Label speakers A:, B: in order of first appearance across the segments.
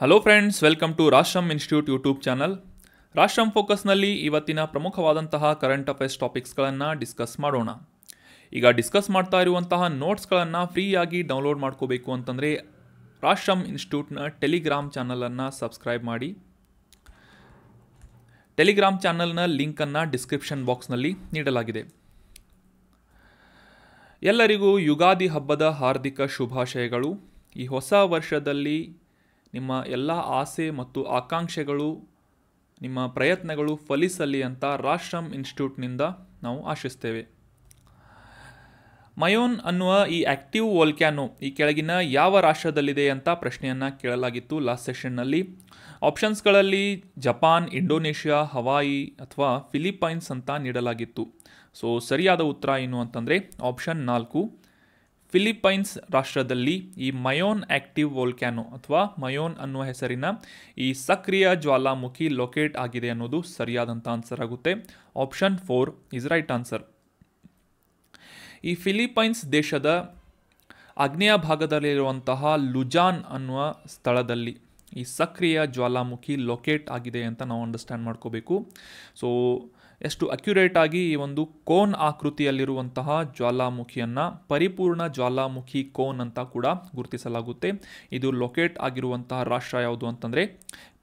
A: Hello friends welcome to Rashtram institute YouTube channel Rashtram ಫೋಕಸ್ನಲ್ಲಿ ಇವತ್ತಿನ ಪ್ರಮುಖವಾದಂತಹ current affairs ಟಾಪಿಕ್ಸ್ಗಳನ್ನು discuss ಮಾಡೋಣ. ಈಗ ಡಿಸ್ಕಸ್ ಮಾಡ್ತಾ ಇರುವಂತಹ ನೋಟ್ಸ್ಗಳನ್ನು ಫ್ರೀಯಾಗಿ ಡೌನ್ಲೋಡ್ ಮಾಡ್ಕೋಬೇಕು ಅಂತಂದರೆ ರಾಷ್ಟ್ರಮ್ ಇನ್ಸ್ಟಿಟ್ಯೂಟ್ನ ಟೆಲಿಗ್ರಾಮ್ ಚಾನಲನ್ನು ಸಬ್ಸ್ಕ್ರೈಬ್ ಮಾಡಿ. ಟೆಲಿಗ್ರಾಮ್ ಚಾನಲ್ನ ಲಿಂಕನ್ನು ಡಿಸ್ಕ್ರಿಪ್ಷನ್ ಬಾಕ್ಸ್ನಲ್ಲಿ ನೀಡಲಾಗಿದೆ. ಎಲ್ಲರಿಗೂ ಯುಗಾದಿ ಹಬ್ಬದ ಹಾರ್ದಿಕ ಶುಭಾಶಯಗಳು. ಈ ಹೊಸ ವರ್ಷದಲ್ಲಿ ನಿಮ್ಮ ಎಲ್ಲ ಆಸೆ ಮತ್ತು ಆಕಾಂಕ್ಷೆಗಳು, ನಿಮ್ಮ ಪ್ರಯತ್ನಗಳು ಫಲಿಸಲಿ ಅಂತ ರಾಷ್ಟ್ರಮ್ ಇನ್ಸ್ಟಿಟ್ಯೂಟ್ನಿಂದ ನಾವು ಆಶಿಸ್ತೇವೆ. ಮಯೋನ್ ಅನ್ನುವ ಈ ಆಕ್ಟಿವ್ ವೋಲ್ಕ್ಯಾನೋ ಈ ಕೆಳಗಿನ ಯಾವ ರಾಷ್ಟ್ರದಲ್ಲಿದೆ ಅಂತ ಪ್ರಶ್ನೆಯನ್ನು ಕೇಳಲಾಗಿತ್ತು ಲಾಸ್ಟ್ ಸೆಷನ್ನಲ್ಲಿ. ಆಪ್ಷನ್ಸ್ಗಳಲ್ಲಿ ಜಪಾನ್, ಇಂಡೋನೇಷ್ಯಾ, ಹವಾಯಿ ಅಥವಾ ಫಿಲಿಪೈನ್ಸ್ ಅಂತ ನೀಡಲಾಗಿತ್ತು. ಸೊ, ಸರಿಯಾದ ಉತ್ತರ ಏನು ಅಂತಂದರೆ, ಆಪ್ಷನ್ ನಾಲ್ಕು. ಫಿಲಿಪೈನ್ಸ್ ರಾಷ್ಟ್ರದಲ್ಲಿ ಈ ಮಯೋನ್ ಆಕ್ಟಿವ್ ವೋಲ್ಕ್ಯಾನೋ ಅಥವಾ ಮಯೋನ್ ಅನ್ನುವ ಹೆಸರಿನ ಈ ಸಕ್ರಿಯ ಜ್ವಾಲಾಮುಖಿ ಲೊಕೇಟ್ ಆಗಿದೆ ಅನ್ನೋದು ಸರಿಯಾದಂಥ ಆನ್ಸರ್ ಆಗುತ್ತೆ. Option four is right answer. ಈ ಫಿಲಿಪೈನ್ಸ್ ದೇಶದ ಆಗ್ನೇಯ ಭಾಗದಲ್ಲಿರುವಂತಹ ಲುಜಾನ್ ಅನ್ನುವ ಸ್ಥಳದಲ್ಲಿ ಈ ಸಕ್ರಿಯ ಜ್ವಾಲಾಮುಖಿ ಲೊಕೇಟ್ ಆಗಿದೆ ಅಂತ ನಾವು ಅಂಡರ್ಸ್ಟ್ಯಾಂಡ್ ಮಾಡ್ಕೋಬೇಕು. ಸೊ ಎಷ್ಟು ಅಕ್ಯುರೇಟ್ ಆಗಿ ಈ ಒಂದು ಕೋನ್ ಆಕೃತಿಯಲ್ಲಿರುವಂತಹ ಜ್ವಾಲಾಮುಖಿಯನ್ನು, ಪರಿಪೂರ್ಣ ಜ್ವಾಲಾಮುಖಿ ಕೋನ್ ಅಂತ ಕೂಡ ಗುರುತಿಸಲಾಗುತ್ತೆ. ಇದು ಲೊಕೇಟ್ ಆಗಿರುವಂತಹ ರಾಷ್ಟ್ರ ಯಾವುದು ಅಂತಂದರೆ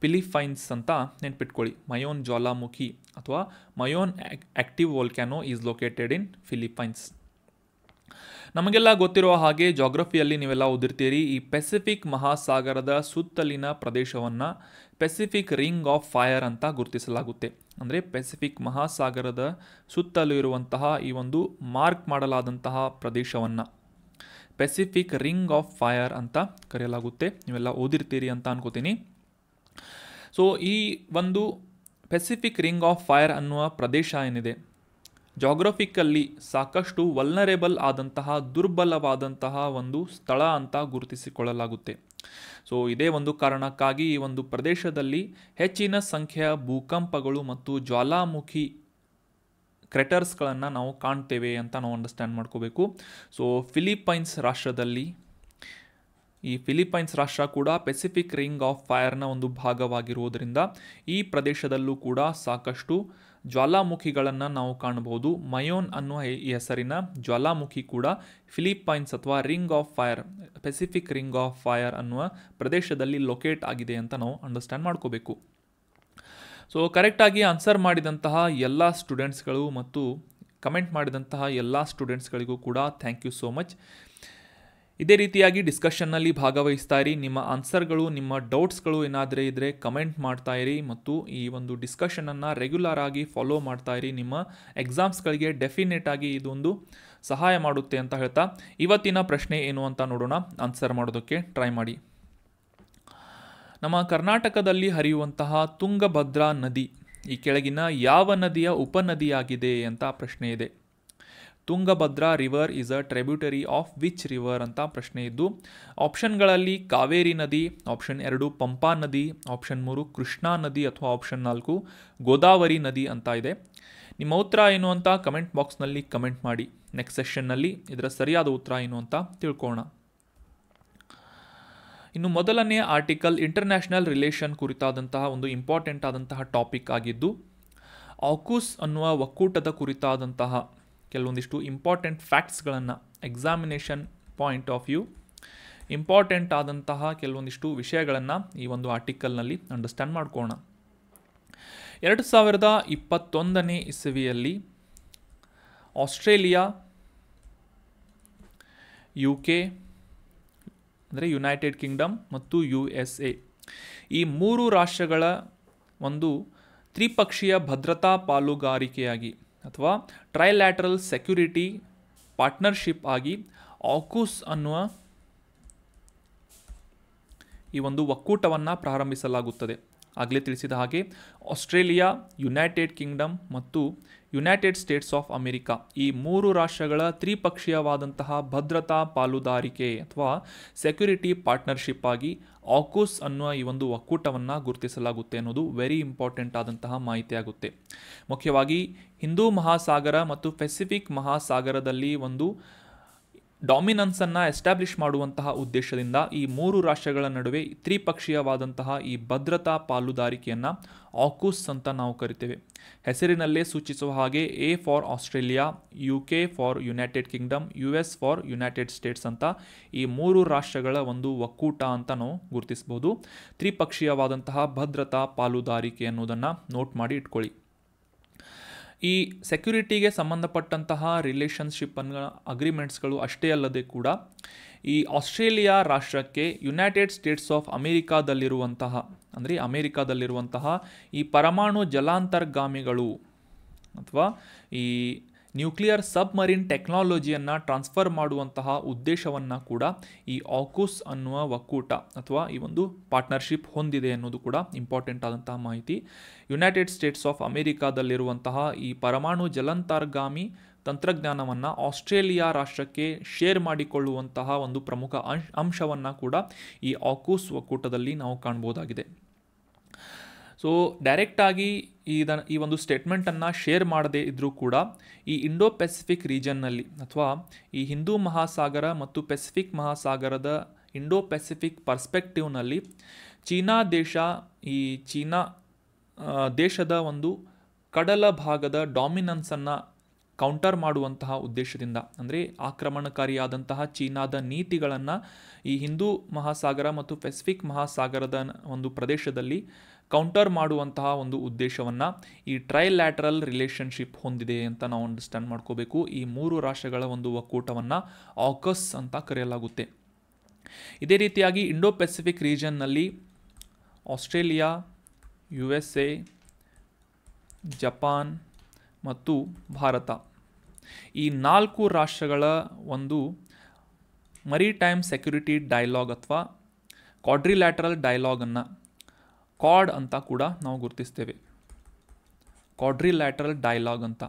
A: ಫಿಲಿಪೈನ್ಸ್ ಅಂತ ನೆನ್ಪಿಟ್ಕೊಳ್ಳಿ. ಮಯೋನ್ ಜ್ವಾಲಾಮುಖಿ ಅಥವಾ Mayon active volcano is located in Philippines ನಮಗೆಲ್ಲ ಗೊತ್ತಿರುವ ಹಾಗೆ ಜಾಗ್ರಫಿಯಲ್ಲಿ ನೀವೆಲ್ಲ ಓದಿರ್ತೀರಿ. ಈ ಪೆಸಿಫಿಕ್ ಮಹಾಸಾಗರದ ಸುತ್ತಲಿನ ಪ್ರದೇಶವನ್ನು ಪೆಸಿಫಿಕ್ ರಿಂಗ್ ಆಫ್ ಫೈರ್ ಅಂತ ಗುರುತಿಸಲಾಗುತ್ತೆ. ಅಂದರೆ ಪೆಸಿಫಿಕ್ ಮಹಾಸಾಗರದ ಸುತ್ತಲೂ ಇರುವಂತಹ ಈ ಒಂದು ಮಾರ್ಕ್ ಮಾಡಲಾದಂತಹ ಪ್ರದೇಶವನ್ನು. ಪೆಸಿಫಿಕ್ ರಿಂಗ್ ಆಫ್ ಫೈರ್ ಅಂತ ಕರೆಯಲಾಗುತ್ತೆ. ನೀವೆಲ್ಲ ಓದಿರ್ತೀರಿ ಅಂತ ಅನ್ಕೋತೀನಿ. ಸೊ ಈ ಒಂದು ಪೆಸಿಫಿಕ್ ರಿಂಗ್ ಆಫ್ ಫೈರ್ ಅನ್ನುವ ಪ್ರದೇಶ ಏನಿದೆ? ಜಾಗ್ರಫಿಕಲ್ಲಿ ಸಾಕಷ್ಟು ವಲ್ನರೇಬಲ್ ಆದಂತಹ ದುರ್ಬಲವಾದಂತಹ ಒಂದು ಸ್ಥಳ ಅಂತ ಗುರುತಿಸಿಕೊಳ್ಳಲಾಗುತ್ತೆ. ಸೊ, ಇದೇ ಒಂದು ಕಾರಣಕ್ಕಾಗಿ ಈ ಒಂದು ಪ್ರದೇಶದಲ್ಲಿ ಹೆಚ್ಚಿನ ಸಂಖ್ಯೆಯ ಭೂಕಂಪಗಳು ಮತ್ತು ಜ್ವಾಲಾಮುಖಿ ಕ್ರೆಟರ್ಸ್ಗಳನ್ನು ನಾವು ಕಾಣ್ತೇವೆ ಅಂತ ನಾವು ಅಂಡರ್ಸ್ಟ್ಯಾಂಡ್ ಮಾಡ್ಕೋಬೇಕು. ಸೊ ಫಿಲಿಪೈನ್ಸ್ ರಾಷ್ಟ್ರದಲ್ಲಿ, ಈ ಫಿಲಿಪೈನ್ಸ್ ರಾಷ್ಟ್ರ ಕೂಡ ಪೆಸಿಫಿಕ್ ರಿಂಗ್ ಆಫ್ ಫೈರ್ನ ಒಂದು ಭಾಗವಾಗಿರುವುದರಿಂದ ಈ ಪ್ರದೇಶದಲ್ಲೂ ಕೂಡ ಸಾಕಷ್ಟು ಜ್ವಾಲಾಮುಖಿಗಳನ್ನು ನಾವು ಕಾಣಬಹುದು ಮಯೋನ್ ಅನ್ನುವ ಹೆಸರಿನ ಜ್ವಾಲಾಮುಖಿ ಕೂಡ ಫಿಲಿಪೈನ್ಸ್ ಅಥವಾ ring of fire, Pacific ring of fire ಅನ್ನುವ ಪ್ರದೇಶದಲ್ಲಿ ಲೊಕೇಟ್ ಆಗಿದೆ ಅಂತ ನಾವು ಅಂಡರ್ಸ್ಟ್ಯಾಂಡ್ ಮಾಡ್ಕೋಬೇಕು. ಸೊ ಕರೆಕ್ಟಾಗಿ ಆನ್ಸರ್ ಮಾಡಿದಂತಹ ಎಲ್ಲ ಸ್ಟೂಡೆಂಟ್ಸ್ಗಳು ಮತ್ತು ಕಮೆಂಟ್ ಮಾಡಿದಂತಹ ಎಲ್ಲ ಸ್ಟೂಡೆಂಟ್ಸ್ಗಳಿಗೂ ಕೂಡ ಥ್ಯಾಂಕ್ ಯು ಸೋ ಮಚ್. ಇದೇ ರೀತಿಯಾಗಿ ಡಿಸ್ಕಷನ್ನಲ್ಲಿ ಭಾಗವಹಿಸ್ತಾ ಇರಿ. ನಿಮ್ಮ ಆನ್ಸರ್ಗಳು ನಿಮ್ಮ ಡೌಟ್ಸ್ಗಳು ಏನಾದರೆ ಇದ್ದರೆ ಕಮೆಂಟ್ ಮಾಡ್ತಾ ಇರಿ ಮತ್ತು ಈ ಒಂದು ಡಿಸ್ಕಷನನ್ನು ರೆಗ್ಯುಲರ್ ಆಗಿ ಫಾಲೋ ಮಾಡ್ತಾ ಇರಿ. ನಿಮ್ಮ ಎಕ್ಸಾಮ್ಸ್ಗಳಿಗೆ ಡೆಫಿನೆಟ್ ಆಗಿ ಇದೊಂದು ಸಹಾಯ ಮಾಡುತ್ತೆ ಅಂತ ಹೇಳ್ತಾ. ಇವತ್ತಿನ ಪ್ರಶ್ನೆ ಏನು ಅಂತ ನೋಡೋಣ. ಆನ್ಸರ್ ಮಾಡೋದಕ್ಕೆ ಟ್ರೈ ಮಾಡಿ. ನಮ್ಮ ಕರ್ನಾಟಕದಲ್ಲಿ ಹರಿಯುವಂತಹ ತುಂಗಭದ್ರಾ ನದಿ, ಈ ಕೆಳಗಿನ ಯಾವ ನದಿಯ ಉಪನದಿಯಾಗಿದೆ ಅಂತ ಪ್ರಶ್ನೆ ಇದೆ. Tungabhadra river is a tributary of which river ಅಂತ ಪ್ರಶ್ನೆ ಇದ್ದು ಆಪ್ಷನ್ಗಳಲ್ಲಿ ಕಾವೇರಿ ನದಿ ಆಪ್ಷನ್ ಎರಡು ಪಂಪಾ ನದಿ ಆಪ್ಷನ್ ಮೂರು ಕೃಷ್ಣಾ ನದಿ ಅಥವಾ ಆಪ್ಷನ್ ನಾಲ್ಕು ಗೋದಾವರಿ ನದಿ ಅಂತ ಇದೆ. ನಿಮ್ಮ ಉತ್ತರ ಏನು ಅಂತ ಕಮೆಂಟ್ ಬಾಕ್ಸ್ನಲ್ಲಿ ಕಮೆಂಟ್ ಮಾಡಿ. ನೆಕ್ಸ್ಟ್ ಸೆಷನ್ನಲ್ಲಿ ಇದರ ಸರಿಯಾದ ಉತ್ತರ ಏನು ಅಂತ ತಿಳ್ಕೋಣ ಇನ್ನು ಮೊದಲನೇ ಆರ್ಟಿಕಲ್ ಇಂಟರ್ನ್ಯಾಷನಲ್ ರಿಲೇಷನ್ ಕುರಿತಾದಂತಹ ಒಂದು ಇಂಪಾರ್ಟೆಂಟ್ ಆದಂತಹ ಟಾಪಿಕ್ ಆಗಿದ್ದು ಆಕೂಸ್ ಅನ್ನುವ ಒಕ್ಕೂಟದ ಕುರಿತಾದಂತಹ ಕೆಲವೊಂದಿಷ್ಟು important ಫ್ಯಾಕ್ಟ್ಸ್ಗಳನ್ನು examination point of view important ಆದಂತಹ ಕೆಲವೊಂದಿಷ್ಟು ವಿಷಯಗಳನ್ನು ಈ ಒಂದು ಆರ್ಟಿಕಲ್ನಲ್ಲಿ ಅಂಡರ್ಸ್ಟ್ಯಾಂಡ್ ಮಾಡ್ಕೋಣ. ಎರಡು ಸಾವಿರದ ಇಪ್ಪತ್ತೊಂದನೇ ಇಸವಿಯಲ್ಲಿ ಆಸ್ಟ್ರೇಲಿಯಾ ಯು ಕೆ ಅಂದರೆ ಯುನೈಟೆಡ್ ಕಿಂಗ್ಡಮ್ ಮತ್ತು ಯು ಎಸ್ ಎ ಈ ಮೂರು ರಾಷ್ಟ್ರಗಳ ಒಂದು ತ್ರಿಪಕ್ಷೀಯ ಭದ್ರತಾ ಪಾಲುಗಾರಿಕೆಯಾಗಿ ಅಥವಾ ಟ್ರೈಲ್ಯಾಟ್ರಲ್ ಸೆಕ್ಯುರಿಟಿ ಪಾರ್ಟ್ನರ್ಶಿಪ್ ಆಗಿ ಆಕೂಸ್ ಅನ್ನುವ ಈ ಒಂದು ಒಕ್ಕೂಟವನ್ನು ಪ್ರಾರಂಭಿಸಲಾಗುತ್ತದೆ. ಆಗಲೇ ತಿಳಿಸಿದ ಹಾಗೆ ಆಸ್ಟ್ರೇಲಿಯಾ ಯುನೈಟೆಡ್ ಕಿಂಗ್ಡಮ್ ಮತ್ತು ಯುನೈಟೆಡ್ ಸ್ಟೇಟ್ಸ್ ಆಫ್ ಅಮೆರಿಕಾ ಈ ಮೂರು ರಾಷ್ಟ್ರಗಳ ತ್ರಿಪಕ್ಷೀಯವಾದಂತಹ ಭದ್ರತಾ ಪಾಲುದಾರಿಕೆ ಅಥವಾ ಸೆಕ್ಯುರಿಟಿ ಪಾರ್ಟ್ನರ್ಶಿಪ್ ಆಗಿ ಆಕೂಸ್ ಅನ್ನುವ ಈ ಒಂದು ಒಕ್ಕೂಟವನ್ನು ಗುರುತಿಸಲಾಗುತ್ತೆ ಅನ್ನೋದು ವೆರಿ ಇಂಪಾರ್ಟೆಂಟ್ ಆದಂತಹ ಮಾಹಿತಿಯಾಗುತ್ತೆ. ಮುಖ್ಯವಾಗಿ ಹಿಂದೂ ಮಹಾಸಾಗರ ಮತ್ತು ಪೆಸಿಫಿಕ್ ಮಹಾಸಾಗರದಲ್ಲಿ ಒಂದು ಡಾಮಿನನ್ಸನ್ನು ಎಸ್ಟಾಬ್ಲಿಷ್ ಮಾಡುವಂತಹ ಉದ್ದೇಶದಿಂದ ಈ ಮೂರು ರಾಷ್ಟ್ರಗಳ ನಡುವೆ ತ್ರಿಪಕ್ಷೀಯವಾದಂತಹ ಈ ಭದ್ರತಾ ಪಾಲುದಾರಿಕೆಯನ್ನು ಆಕೂಸ್ ಅಂತ ನಾವು ಕರಿತೇವೆ. ಹೆಸರಿನಲ್ಲೇ ಸೂಚಿಸುವ ಹಾಗೆ A for Australia U K for United Kingdom, U S for United States ಅಂತ ಈ ಮೂರು ರಾಷ್ಟ್ರಗಳ ಒಂದು ಒಕ್ಕೂಟ ಅಂತ ನಾವು ಗುರುತಿಸ್ಬೋದು. ತ್ರಿಪಕ್ಷೀಯವಾದಂತಹ ಭದ್ರತಾ ಪಾಲುದಾರಿಕೆ ಅನ್ನೋದನ್ನು ನೋಟ್ ಮಾಡಿ ಇಟ್ಕೊಳ್ಳಿ. ಈ ಸೆಕ್ಯುರಿಟಿಗೆ ಸಂಬಂಧಪಟ್ಟಂತಹ ರಿಲೇಷನ್ಶಿಪ್ಪನ್ನು ಅಗ್ರಿಮೆಂಟ್ಸ್ಗಳು ಅಷ್ಟೇ ಅಲ್ಲದೆ ಕೂಡ ಈ ಆಸ್ಟ್ರೇಲಿಯಾ ರಾಷ್ಟ್ರಕ್ಕೆ ಯುನೈಟೆಡ್ ಸ್ಟೇಟ್ಸ್ ಆಫ್ ಅಮೇರಿಕಾದಲ್ಲಿರುವಂತಹ, ಅಂದರೆ ಅಮೇರಿಕಾದಲ್ಲಿರುವಂತಹ ಈ ಪರಮಾಣು ಜಲಾಂತರ್ಗಾಮಿಗಳು, ಅಥವಾ ಈ ನ್ಯೂಕ್ಲಿಯರ್ ಸಬ್ಮರಿನ್ ಟೆಕ್ನಾಲಜಿಯನ್ನು ಟ್ರಾನ್ಸ್ಫರ್ ಮಾಡುವಂತಹ ಉದ್ದೇಶವನ್ನು ಕೂಡ ಈ ಆಕೂಸ್ ಅನ್ನುವ ಒಕ್ಕೂಟ ಅಥವಾ ಈ ಒಂದು ಪಾರ್ಟ್ನರ್ಶಿಪ್ ಹೊಂದಿದೆ ಅನ್ನೋದು ಕೂಡ ಇಂಪಾರ್ಟೆಂಟ್ ಆದಂತಹ ಮಾಹಿತಿ. ಯುನೈಟೆಡ್ ಸ್ಟೇಟ್ಸ್ ಆಫ್ ಅಮೇರಿಕಾದಲ್ಲಿರುವಂತಹ ಈ ಪರಮಾಣು ಜಲಾಂತರ್ಗಾಮಿ ತಂತ್ರಜ್ಞಾನವನ್ನು ಆಸ್ಟ್ರೇಲಿಯಾ ರಾಷ್ಟ್ರಕ್ಕೆ ಶೇರ್ ಮಾಡಿಕೊಳ್ಳುವಂತಹ ಒಂದು ಪ್ರಮುಖ ಅಂಶ, ಅಂಶವನ್ನು ಕೂಡ ಈ ಆಕೂಸ್ ಒಕ್ಕೂಟದಲ್ಲಿ ನಾವು ಕಾಣ್ಬೋದಾಗಿದೆ. ಸೊ ಡೈರೆಕ್ಟಾಗಿ ಇದನ್ನು ಈ ಒಂದು ಸ್ಟೇಟ್ಮೆಂಟನ್ನು ಶೇರ್ ಮಾಡದೇ ಇದ್ದರೂ ಕೂಡ ಈ ಇಂಡೋ ಪೆಸಿಫಿಕ್ ರೀಜನ್ನಲ್ಲಿ ಅಥವಾ ಈ ಹಿಂದೂ ಮಹಾಸಾಗರ ಮತ್ತು ಪೆಸಿಫಿಕ್ ಮಹಾಸಾಗರದ ಇಂಡೋ ಪೆಸಿಫಿಕ್ ಪರ್ಸ್ಪೆಕ್ಟಿವ್ನಲ್ಲಿ ಚೀನಾ ದೇಶ, ಈ ಚೀನಾ ದೇಶದ ಒಂದು ಕಡಲ ಭಾಗದ ಡಾಮಿನನ್ಸನ್ನು ಕೌಂಟರ್ ಮಾಡುವಂತಹ ಉದ್ದೇಶದಿಂದ, ಅಂದರೆ ಆಕ್ರಮಣಕಾರಿಯಾದಂತಹ ಚೀನಾದ ನೀತಿಗಳನ್ನು ಈ ಹಿಂದೂ ಮಹಾಸಾಗರ ಮತ್ತು ಪೆಸಿಫಿಕ್ ಮಹಾಸಾಗರದ ಒಂದು ಪ್ರದೇಶದಲ್ಲಿ ಕೌಂಟರ್ ಮಾಡುವಂತಹ ಒಂದು ಉದ್ದೇಶವನ್ನು ಈ ಟ್ರೈಲ್ಯಾಟ್ರಲ್ ರಿಲೇಷನ್ಶಿಪ್ ಹೊಂದಿದೆ ಅಂತ ನಾವು ಅಂಡರ್ಸ್ಟ್ಯಾಂಡ್ ಮಾಡ್ಕೋಬೇಕು. ಈ ಮೂರು ರಾಷ್ಟ್ರಗಳ ಒಂದು ಒಕ್ಕೂಟವನ್ನು ಆಕಸ್ ಅಂತ ಕರೆಯಲಾಗುತ್ತೆ. ಇದೇ ರೀತಿಯಾಗಿ Indo Pacific ರೀಜನ್ನಲ್ಲಿ Australia U S A Japan ಮತ್ತು ಭಾರತ. ಈ ನಾಲ್ಕು ರಾಷ್ಟ್ರಗಳ ಒಂದು ಮರಿಟೈಮ್ ಸೆಕ್ಯುರಿಟಿ ಡೈಲಾಗ್ ಅಥವಾ ಕ್ವಾಡ್ರಿಲ್ಯಾಟ್ರಲ್ ಡೈಲಾಗನ್ನು ಕಾಡ್ ಅಂತ ಕೂಡ ನಾವು ಗುರುತಿಸ್ತೇವೆ. ಕಾಡ್ರಿಲ್ಯಾಟ್ರಲ್ ಡೈಲಾಗ್ ಅಂತ.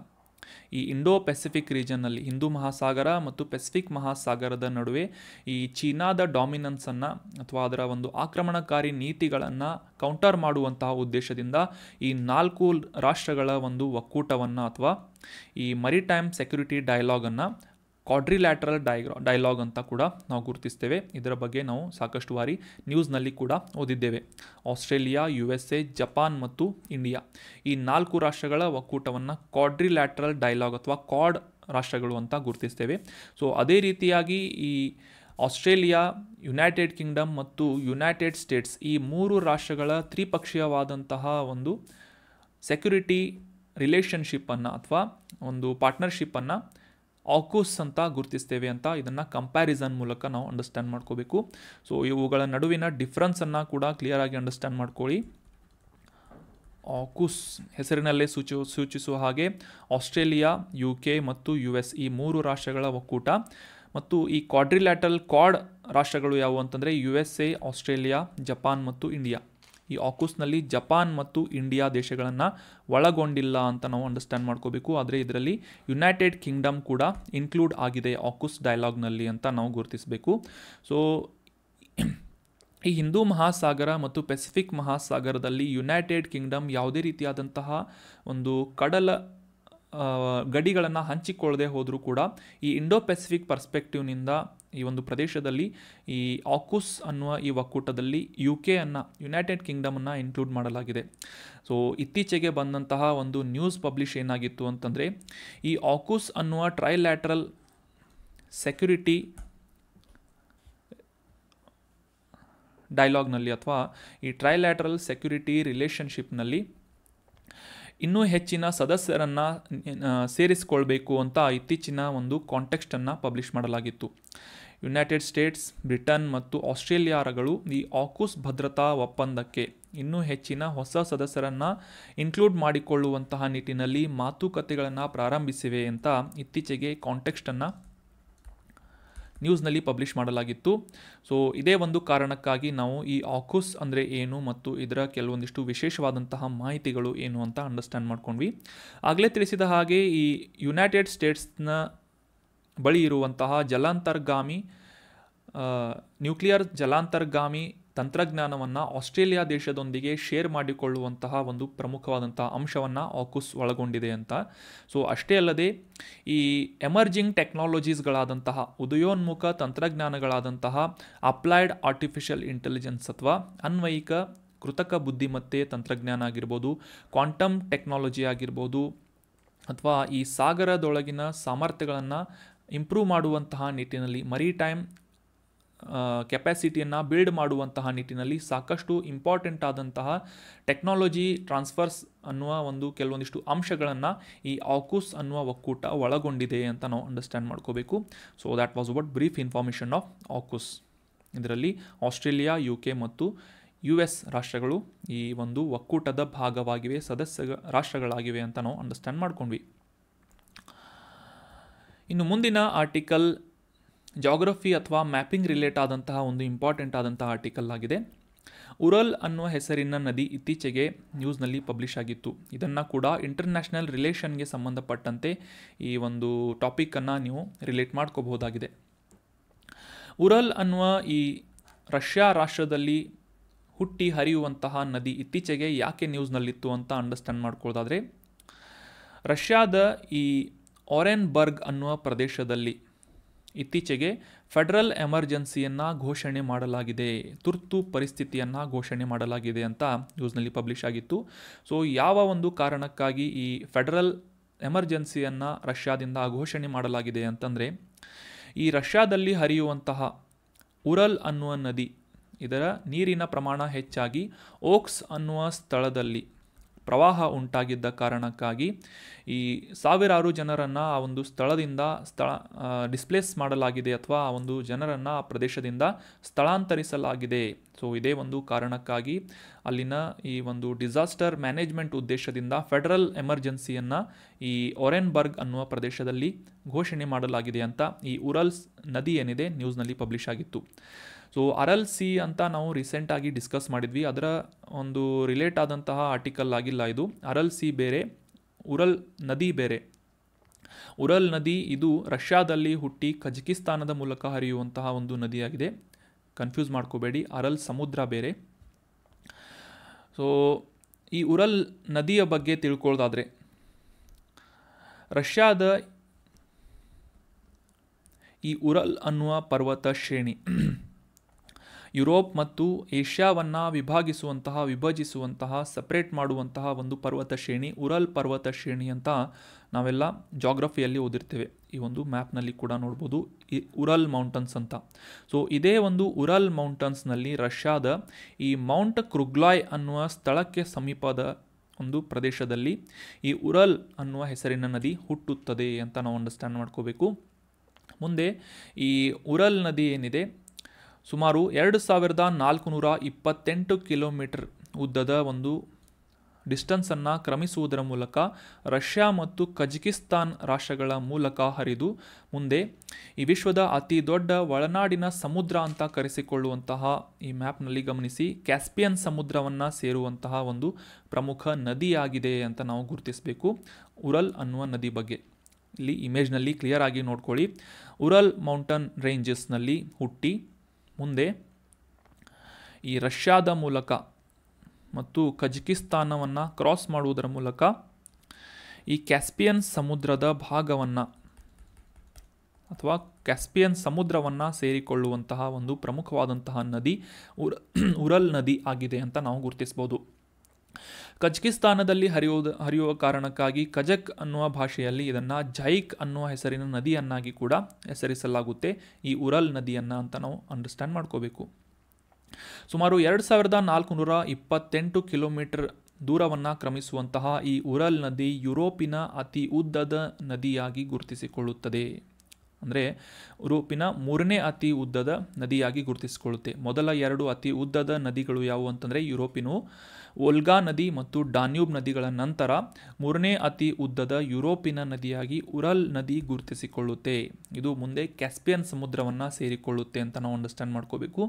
A: ಈ ಇಂಡೋ ಪೆಸಿಫಿಕ್ ರೀಜನ್ನಲ್ಲಿ ಹಿಂದೂ ಮಹಾಸಾಗರ ಮತ್ತು ಪೆಸಿಫಿಕ್ ಮಹಾಸಾಗರದ ನಡುವೆ ಈ ಚೀನಾದ ಡಾಮಿನನ್ಸನ್ನು ಅಥವಾ ಅದರ ಒಂದು ಆಕ್ರಮಣಕಾರಿ ನೀತಿಗಳನ್ನು ಕೌಂಟರ್ ಮಾಡುವಂತಹ ಉದ್ದೇಶದಿಂದ ಈ ನಾಲ್ಕು ರಾಷ್ಟ್ರಗಳ ಒಂದು ಒಕ್ಕೂಟವನ್ನು ಅಥವಾ ಈ ಮರಿಟೈಮ್ ಸೆಕ್ಯುರಿಟಿ ಡೈಲಾಗನ್ನು ಕ್ವಾಡ್ರಿಲ್ಯಾಟ್ರಲ್ ಡೈಗ್ರಾ ಡೈಲಾಗ್ ಅಂತ ಕೂಡ ನಾವು ಗುರುತಿಸ್ತೇವೆ. ಇದರ ಬಗ್ಗೆ ನಾವು ಸಾಕಷ್ಟು ಬಾರಿ ನ್ಯೂಸ್ನಲ್ಲಿ ಕೂಡ ಓದಿದ್ದೇವೆ. Australia U S A Japan ಮತ್ತು ಇಂಡಿಯಾ. ಈ ನಾಲ್ಕು ರಾಷ್ಟ್ರಗಳ ಒಕ್ಕೂಟವನ್ನು ಕ್ವಾಡ್ರಿಲ್ಯಾಟ್ರಲ್ ಡೈಲಾಗ್ ಅಥವಾ ಕ್ವಾಡ್ ರಾಷ್ಟ್ರಗಳು ಅಂತ ಗುರುತಿಸ್ತೇವೆ. ಸೊ ಅದೇ ರೀತಿಯಾಗಿ ಈ ಆಸ್ಟ್ರೇಲಿಯಾ ಯುನೈಟೆಡ್ ಕಿಂಗ್ಡಮ್ ಮತ್ತು ಯುನೈಟೆಡ್ ಸ್ಟೇಟ್ಸ್ ಈ ಮೂರು ರಾಷ್ಟ್ರಗಳ ತ್ರಿಪಕ್ಷೀಯವಾದಂತಹ ಒಂದು ಸೆಕ್ಯುರಿಟಿ ರಿಲೇಷನ್ಶಿಪ್ಪನ್ನು ಅಥವಾ ಒಂದು ಪಾರ್ಟ್ನರ್ಶಿಪ್ಪನ್ನು ಆಕೂಸ್ ಅಂತ ಗುರುತಿಸ್ತೇವೆ ಅಂತ ಇದನ್ನು ಕಂಪ್ಯಾರಿಸನ್ ಮೂಲಕ ನಾವು ಅಂಡರ್ಸ್ಟ್ಯಾಂಡ್ ಮಾಡ್ಕೋಬೇಕು. ಸೊ ಇವುಗಳ ನಡುವಿನ ಡಿಫ್ರೆನ್ಸನ್ನು ಕೂಡ ಕ್ಲಿಯರಾಗಿ ಅಂಡರ್ಸ್ಟ್ಯಾಂಡ್ ಮಾಡ್ಕೊಳ್ಳಿ. ಆಕೂಸ್ ಹೆಸರಿನಲ್ಲೇ ಸೂಚಿ, ಸೂಚಿಸುವ ಹಾಗೆ ಆಸ್ಟ್ರೇಲಿಯಾ ಯು ಕೆ ಮತ್ತು ಯು ಎಸ್ ಈ ಮೂರು ರಾಷ್ಟ್ರಗಳ ಒಕ್ಕೂಟ. ಮತ್ತು ಈ ಕ್ವಾಡ್ರಿಲ್ಯಾಟಲ್ ಕ್ವಾಡ್ ರಾಷ್ಟ್ರಗಳು ಯಾವುವು ಅಂತಂದರೆ U S A Australia Japan ಮತ್ತು ಇಂಡಿಯಾ ಈ ಆಕೂಸ್ನಲ್ಲಿ ಜಪಾನ್ ಮತ್ತು ಇಂಡಿಯಾ ದೇಶಗಳನ್ನು ಒಳಗೊಂಡಿಲ್ಲ ಅಂತ ನಾವು ಅಂಡರ್ಸ್ಟ್ಯಾಂಡ್ ಮಾಡ್ಕೋಬೇಕು. ಆದರೆ ಇದರಲ್ಲಿ ಯುನೈಟೆಡ್ ಕಿಂಗ್ಡಮ್ ಕೂಡ ಇನ್ಕ್ಲೂಡ್ ಆಗಿದೆ ಆಕೂಸ್ ಡೈಲಾಗ್ನಲ್ಲಿ ಅಂತ ನಾವು ಗುರುತಿಸಬೇಕು. ಸೊ ಈ ಹಿಂದೂ ಮಹಾಸಾಗರ ಮತ್ತು ಪೆಸಿಫಿಕ್ ಮಹಾಸಾಗರದಲ್ಲಿ ಯುನೈಟೆಡ್ ಕಿಂಗ್ಡಮ್ ಯಾವುದೇ ರೀತಿಯಾದಂತಹ ಒಂದು ಕಡಲ ಗಡಿಗಳನ್ನು ಹಂಚಿಕೊಳ್ಳದೆ ಹೋದರೂ ಕೂಡ ಈ ಇಂಡೋ ಪೆಸಿಫಿಕ್ ಪರ್ಸ್ಪೆಕ್ಟಿವ್ನಿಂದ ಈ ಒಂದು ಪ್ರದೇಶದಲ್ಲಿ ಈ ಆಕುಸ್ ಅನ್ನುವ ಈ ಒಕ್ಕೂಟದಲ್ಲಿ ಯು ಕೆ ಅನ್ನು ಯುನೈಟೆಡ್ ಕಿಂಗ್ಡಮನ್ನು ಇನ್ಕ್ಲೂಡ್ ಮಾಡಲಾಗಿದೆ. ಸೊ ಇತ್ತೀಚೆಗೆ ಬಂದಂತಹ ಒಂದು ನ್ಯೂಸ್ ಪಬ್ಲಿಷ್ ಏನಾಗಿತ್ತು ಅಂತಂದರೆ, ಈ ಆಕುಸ್ ಅನ್ನುವ ಟ್ರೈಲ್ಯಾಟ್ರಲ್ ಸೆಕ್ಯುರಿಟಿ ಡೈಲಾಗ್ನಲ್ಲಿ ಅಥವಾ ಈ ಟ್ರೈಲ್ಯಾಟ್ರಲ್ ಸೆಕ್ಯುರಿಟಿ ರಿಲೇಷನ್ಶಿಪ್ನಲ್ಲಿ ಇನ್ನೂ ಹೆಚ್ಚಿನ ಸದಸ್ಯರನ್ನು ಸೇರಿಸಿಕೊಳ್ಬೇಕು ಅಂತ ಇತ್ತೀಚಿನ ಒಂದು ಕಾಂಟೆಕ್ಸ್ಟನ್ನು ಪಬ್ಲಿಷ್ ಮಾಡಲಾಗಿತ್ತು. ಯುನೈಟೆಡ್ ಸ್ಟೇಟ್ಸ್ ಬ್ರಿಟನ್ ಮತ್ತು ಆಸ್ಟ್ರೇಲಿಯಾರಗಳು ಈ ಆಕುಸ್ ಭದ್ರತಾ ಒಪ್ಪಂದಕ್ಕೆ ಇನ್ನೂ ಹೆಚ್ಚಿನ ಹೊಸ ಸದಸ್ಯರನ್ನು ಇನ್ಕ್ಲೂಡ್ ಮಾಡಿಕೊಳ್ಳುವಂತಹ ನಿಟ್ಟಿನಲ್ಲಿ ಮಾತುಕತೆಗಳನ್ನು ಪ್ರಾರಂಭಿಸಿವೆ ಅಂತ ಇತ್ತೀಚೆಗೆ ಕಾಂಟೆಕ್ಸ್ಟನ್ನು ನ್ಯೂಸ್ನಲ್ಲಿ ಪಬ್ಲಿಷ್ ಮಾಡಲಾಗಿತ್ತು. ಸೊ, ಇದೇ ಒಂದು ಕಾರಣಕ್ಕಾಗಿ ನಾವು ಈ ಆಕುಸ್ ಅಂದರೆ ಏನು ಮತ್ತು ಇದರ ಕೆಲವೊಂದಿಷ್ಟು ವಿಶೇಷವಾದಂತಹ ಮಾಹಿತಿಗಳು ಏನು ಅಂತ ಅಂಡರ್ಸ್ಟ್ಯಾಂಡ್ ಮಾಡ್ಕೊಂಡ್ವಿ. ಆಗಲೇ ತಿಳಿಸಿದ ಹಾಗೆ ಈ ಯುನೈಟೆಡ್ ಸ್ಟೇಟ್ಸ್ನ ಬಳಿ ಇರುವಂತಹ ಜಲಾಂತರ್ಗಾಮಿ ನ್ಯೂಕ್ಲಿಯರ್ ಜಲಾಂತರ್ಗಾಮಿ ತಂತ್ರಜ್ಞಾನವನ್ನು ಆಸ್ಟ್ರೇಲಿಯಾ ದೇಶದೊಂದಿಗೆ ಶೇರ್ ಮಾಡಿಕೊಳ್ಳುವಂತಹ ಒಂದು ಪ್ರಮುಖವಾದಂತಹ ಅಂಶವನ್ನು ಆಕುಸ್ ಒಳಗೊಂಡಿದೆ ಅಂತ. ಸೊ ಅಷ್ಟೇ ಅಲ್ಲದೆ ಈ ಎಮರ್ಜಿಂಗ್ ಟೆಕ್ನಾಲಜೀಸ್ಗಳಾದಂತಹ ಉದಯೋನ್ಮುಖ ತಂತ್ರಜ್ಞಾನಗಳಾದಂತಹ ಅಪ್ಲೈಡ್ ಆರ್ಟಿಫಿಷಿಯಲ್ ಇಂಟೆಲಿಜೆನ್ಸ್ ಅಥವಾ ಅನ್ವಯಿಕ ಕೃತಕ ಬುದ್ಧಿಮತ್ತೆ ತಂತ್ರಜ್ಞಾನ ಆಗಿರ್ಬೋದು ಕ್ವಾಂಟಮ್ ಟೆಕ್ನಾಲಜಿ ಆಗಿರ್ಬೋದು, ಅಥವಾ ಈ ಸಾಗರದೊಳಗಿನ ಸಾಮರ್ಥ್ಯಗಳನ್ನು ಇಂಪ್ರೂವ್ ಮಾಡುವಂತಹ ನಿಟ್ಟಿನಲ್ಲಿ ಮರಿಟೈಮ್ ಕೆಪಾಸಿಟಿಯನ್ನು ಬಿಲ್ಡ್ ಮಾಡುವಂತಹ ನಿಟ್ಟಿನಲ್ಲಿ ಸಾಕಷ್ಟು ಇಂಪಾರ್ಟೆಂಟ್ ಆದಂತಹ ಟೆಕ್ನಾಲಜಿ ಟ್ರಾನ್ಸ್ಫರ್ಸ್ ಅನ್ನುವ ಒಂದು ಕೆಲವೊಂದಿಷ್ಟು ಅಂಶಗಳನ್ನು ಈ ಆಕುಸ್ ಅನ್ನುವ ಒಕ್ಕೂಟ ಒಳಗೊಂಡಿದೆ ಅಂತ ನಾವು ಅಂಡರ್ಸ್ಟ್ಯಾಂಡ್ ಮಾಡ್ಕೋಬೇಕು. So that was what brief information of AUKUS ಇದರಲ್ಲಿ ಆಸ್ಟ್ರೇಲಿಯಾ ಯು ಕೆ ಮತ್ತು ಯು ಎಸ್ ರಾಷ್ಟ್ರಗಳು ಈ ಒಂದು ಒಕ್ಕೂಟದ ಭಾಗವಾಗಿವೆ ಸದಸ್ಯ ರಾಷ್ಟ್ರಗಳಾಗಿವೆ ಅಂತ ನಾವು ಅಂಡರ್ಸ್ಟ್ಯಾಂಡ್ ಮಾಡ್ಕೊಂಡ್ವಿ. ಇನ್ನು ಮುಂದಿನ ಆರ್ಟಿಕಲ್ ಜಾಗ್ರಫಿ ಅಥವಾ ಮ್ಯಾಪಿಂಗ್ ರಿಲೇಟ್ ಆದಂತಹ ಒಂದು ಇಂಪಾರ್ಟೆಂಟ್ ಆದಂತಹ ಆರ್ಟಿಕಲ್ ಆಗಿದೆ. ಉರಲ್ ಅನ್ನುವ ಹೆಸರಿನ ನದಿ ಇತ್ತೀಚೆಗೆ ನ್ಯೂಸ್ನಲ್ಲಿ ಪಬ್ಲಿಷ್ ಆಗಿತ್ತು. ಇದನ್ನು ಕೂಡ ಇಂಟರ್ನ್ಯಾಷನಲ್ ರಿಲೇಷನ್ಗೆ ಸಂಬಂಧಪಟ್ಟಂತೆ ಈ ಒಂದು ಟಾಪಿಕನ್ನು ನೀವು ರಿಲೇಟ್ ಮಾಡ್ಕೋಬಹುದಾಗಿದೆ. ಉರಲ್ ಅನ್ನುವ ಈ ರಷ್ಯಾ ರಾಷ್ಟ್ರದಲ್ಲಿ ಹುಟ್ಟಿ ಹರಿಯುವಂತಹ ನದಿ ಇತ್ತೀಚೆಗೆ ಯಾಕೆ ನ್ಯೂಸ್ನಲ್ಲಿತ್ತು ಅಂತ ಅಂಡರ್ಸ್ಟ್ಯಾಂಡ್ ಮಾಡ್ಕೊಳ್ಳೋದಾದರೆ ರಷ್ಯಾದ ಈ ಆರೆನ್ಬರ್ಗ್ ಅನ್ನುವ ಪ್ರದೇಶದಲ್ಲಿ ಇತ್ತೀಚೆಗೆ ಫೆಡರಲ್ ಎಮರ್ಜೆನ್ಸಿಯನ್ನು ಘೋಷಣೆ ಮಾಡಲಾಗಿದೆ. ತುರ್ತು ಪರಿಸ್ಥಿತಿಯನ್ನು ಘೋಷಣೆ ಮಾಡಲಾಗಿದೆ ಅಂತ ನ್ಯೂಸ್ನಲ್ಲಿ ಪಬ್ಲಿಷ್ ಆಗಿತ್ತು. ಸೊ, ಯಾವ ಒಂದು ಕಾರಣಕ್ಕಾಗಿ ಈ ಫೆಡರಲ್ ಎಮರ್ಜೆನ್ಸಿಯನ್ನು ರಷ್ಯಾದಿಂದ ಘೋಷಣೆ ಮಾಡಲಾಗಿದೆ ಅಂತಂದರೆ, ಈ ರಷ್ಯಾದಲ್ಲಿ ಹರಿಯುವಂತಹ ಉರಲ್ ಅನ್ನುವ ನದಿ, ಇದರ ನೀರಿನ ಪ್ರಮಾಣ ಹೆಚ್ಚಾಗಿ ಓಕ್ಸ್ ಅನ್ನುವ ಸ್ಥಳದಲ್ಲಿ ಪ್ರವಾಹ ಉಂಟಾಗಿದ್ದ ಕಾರಣಕ್ಕಾಗಿ ಈ ಸಾವಿರಾರು ಜನರನ್ನು ಆ ಒಂದು ಸ್ಥಳದಿಂದ ಸ್ಥಳ ಡಿಸ್ಪ್ಲೇಸ್ ಮಾಡಲಾಗಿದೆ ಅಥವಾ ಆ ಒಂದು ಜನರನ್ನು ಆ ಪ್ರದೇಶದಿಂದ ಸ್ಥಳಾಂತರಿಸಲಾಗಿದೆ. ಸೊ ಇದೇ ಒಂದು ಕಾರಣಕ್ಕಾಗಿ ಅಲ್ಲಿನ ಈ ಒಂದು ಡಿಸಾಸ್ಟರ್ ಮ್ಯಾನೇಜ್ಮೆಂಟ್ ಉದ್ದೇಶದಿಂದ ಫೆಡರಲ್ ಎಮರ್ಜೆನ್ಸಿಯನ್ನು ಈ ಒರೆನ್ಬರ್ಗ್ ಅನ್ನುವ ಪ್ರದೇಶದಲ್ಲಿ ಘೋಷಣೆ ಮಾಡಲಾಗಿದೆ ಅಂತ ಈ ಉರಲ್ಸ್ ನದಿ ಏನಿದೆ ನ್ಯೂಸ್ನಲ್ಲಿ ಪಬ್ಲಿಷ್ ಆಗಿತ್ತು. ಸೊ ಅರಲ್ ಸಿ ಅಂತ ನಾವು ರೀಸೆಂಟಾಗಿ ಡಿಸ್ಕಸ್ ಮಾಡಿದ್ವಿ. ಅದರ ಒಂದು ರಿಲೇಟ್ ಆದಂತಹ ಆರ್ಟಿಕಲ್ ಆಗಿಲ್ಲ ಇದು. ಅರಲ್ ಸಿ ಬೇರೆ ಉರಲ್ ನದಿ ಬೇರೆ. ಉರಲ್ ನದಿ ಇದು ರಷ್ಯಾದಲ್ಲಿ ಹುಟ್ಟಿ ಕಜಕಿಸ್ತಾನದ ಮೂಲಕ ಹರಿಯುವಂತಹ ಒಂದು ನದಿಯಾಗಿದೆ. ಕನ್ಫ್ಯೂಸ್ ಮಾಡ್ಕೋಬೇಡಿ. ಅರಲ್ ಸಮುದ್ರ ಬೇರೆ. ಸೊ ಈ ಉರಲ್ ನದಿಯ ಬಗ್ಗೆ ತಿಳ್ಕೊಳ್ಳೋದಾದರೆ ರಷ್ಯಾದ ಈ ಉರಲ್ ಅನ್ನುವ ಪರ್ವತ ಶ್ರೇಣಿ. ಯುರೋಪ್ ಮತ್ತು ಏಷ್ಯಾವನ್ನು ವಿಭಾಗಿಸುವಂತಹ, ವಿಭಜಿಸುವಂತಹ ಸಪ್ರೇಟ್ ಮಾಡುವಂತಹ ಒಂದು ಪರ್ವತ ಶ್ರೇಣಿ, ಉರಲ್ ಪರ್ವತ ಶ್ರೇಣಿ ಅಂತ ನಾವೆಲ್ಲ ಜಾಗ್ರಫಿಯಲ್ಲಿ ಓದಿರ್ತೇವೆ. ಈ ಒಂದು ಮ್ಯಾಪ್ನಲ್ಲಿ ಕೂಡ ನೋಡ್ಬೋದು. ಈ ಉರಲ್ ಮೌಂಟನ್ಸ್ ಅಂತ. ಸೊ ಇದೇ ಒಂದು ಉರಲ್ ಮೌಂಟನ್ಸ್ನಲ್ಲಿ ರಷ್ಯಾದ ಈ ಮೌಂಟ್ ಕ್ರುಗ್ಲಾಯ್ ಅನ್ನುವ ಸ್ಥಳಕ್ಕೆ ಸಮೀಪದ ಒಂದು ಪ್ರದೇಶದಲ್ಲಿ ಈ ಉರಲ್ ಅನ್ನುವ ಹೆಸರಿನ ನದಿ ಹುಟ್ಟುತ್ತದೆ ಅಂತ ನಾವು ಅಂಡರ್ಸ್ಟ್ಯಾಂಡ್ ಮಾಡ್ಕೋಬೇಕು. ಮುಂದೆ ಈ ಉರಲ್ ನದಿ ಏನಿದೆ? ಸುಮಾರು ಎರಡು ಸಾವಿರದ ನಾಲ್ಕುನೂರ ಇಪ್ಪತ್ತೆಂಟು ಕಿಲೋಮೀಟರ್ ಉದ್ದದ ಒಂದು ಡಿಸ್ಟನ್ಸನ್ನು ಕ್ರಮಿಸುವುದರ ಮೂಲಕ ರಷ್ಯಾ ಮತ್ತು ಕಜಕಿಸ್ತಾನ್ ರಾಷ್ಟ್ರಗಳ ಮೂಲಕ ಹರಿದು ಮುಂದೆ ಈ ವಿಶ್ವದ ಅತಿ ದೊಡ್ಡ ಒಳನಾಡಿನ ಸಮುದ್ರ ಅಂತ ಕರೆಸಿಕೊಳ್ಳುವಂತಹ ಈ ಮ್ಯಾಪ್ನಲ್ಲಿ ಗಮನಿಸಿ ಕ್ಯಾಸ್ಪಿಯನ್ ಸಮುದ್ರವನ್ನು ಸೇರುವಂತಹ ಒಂದು ಪ್ರಮುಖ ನದಿಯಾಗಿದೆ ಅಂತ ನಾವು ಗುರುತಿಸಬೇಕು. ಉರಲ್ ಅನ್ನುವ ನದಿ ಬಗ್ಗೆ. ಇಲ್ಲಿ ಇಮೇಜ್ನಲ್ಲಿ ಕ್ಲಿಯರ್ ಆಗಿ ನೋಡ್ಕೊಳ್ಳಿ. ಉರಲ್ ಮೌಂಟನ್ ರೇಂಜಸ್ನಲ್ಲಿ ಹುಟ್ಟಿ ಮುಂದೆ ಈ ರಷ್ಯಾದ ಮೂಲಕ ಮತ್ತು ಕಜಕಿಸ್ತಾನವನ್ನು ಕ್ರಾಸ್ ಮಾಡುವುದರ ಮೂಲಕ ಈ ಕ್ಯಾಸ್ಪಿಯನ್ ಸಮುದ್ರದ ಭಾಗವನ್ನು ಅಥವಾ ಕ್ಯಾಸ್ಪಿಯನ್ ಸಮುದ್ರವನ್ನು ಸೇರಿಕೊಳ್ಳುವಂತಹ ಒಂದು ಪ್ರಮುಖವಾದಂತಹ ನದಿ ಉರ ಉರಲ್ ನದಿ ಆಗಿದೆ ಅಂತ ನಾವು ಗುರುತಿಸ್ಬೋದು ಕಜಕಿಸ್ತಾನದಲ್ಲಿ ಹರಿಯುವುದು ಹರಿಯುವ ಕಾರಣಕ್ಕಾಗಿ ಕಜಕ್ ಅನ್ನುವ ಭಾಷೆಯಲ್ಲಿ ಇದನ್ನು ಜೈಕ್ ಅನ್ನುವ ಹೆಸರಿನ ನದಿಯನ್ನಾಗಿ ಕೂಡ ಹೆಸರಿಸಲಾಗುತ್ತೆ. ಈ ಉರಲ್ ನದಿಯನ್ನು ಅಂತ ನಾವು ಅಂಡರ್ಸ್ಟ್ಯಾಂಡ್ ಮಾಡ್ಕೋಬೇಕು. ಸುಮಾರು ಎರಡು ಸಾವಿರದ ನಾಲ್ಕುನೂರ ಇಪ್ಪತ್ತೆಂಟು ಕಿಲೋಮೀಟರ್ ದೂರವನ್ನು ಕ್ರಮಿಸುವಂತಹ ಈ ಉರಲ್ ನದಿ ಯುರೋಪಿನ ಅತಿ ಉದ್ದದ ನದಿಯಾಗಿ ಗುರುತಿಸಿಕೊಳ್ಳುತ್ತದೆ. ಅಂದರೆ ಯುರೋಪಿನ ಮೂರನೇ ಅತಿ ಉದ್ದದ ನದಿಯಾಗಿ ಗುರುತಿಸಿಕೊಳ್ಳುತ್ತೆ. ಮೊದಲ ಎರಡು ಅತಿ ಉದ್ದದ ನದಿಗಳು ಯಾವುವು ಅಂತಂದರೆ ಯುರೋಪಿನು ಒಲ್ಗಾ ನದಿ ಮತ್ತು ಡಾನ್ಯೂಬ್ ನದಿಗಳ ನಂತರ ಮೂರನೇ ಅತಿ ಉದ್ದದ ಯುರೋಪಿನ ನದಿಯಾಗಿ ಉರಲ್ ನದಿ ಗುರುತಿಸಿಕೊಳ್ಳುತ್ತೆ. ಇದು ಮುಂದೆ ಕ್ಯಾಸ್ಪಿಯನ್ ಸಮುದ್ರವನ್ನು ಸೇರಿಕೊಳ್ಳುತ್ತೆ ಅಂತ ನಾವು ಅಂಡರ್ಸ್ಟ್ಯಾಂಡ್ ಮಾಡ್ಕೋಬೇಕು.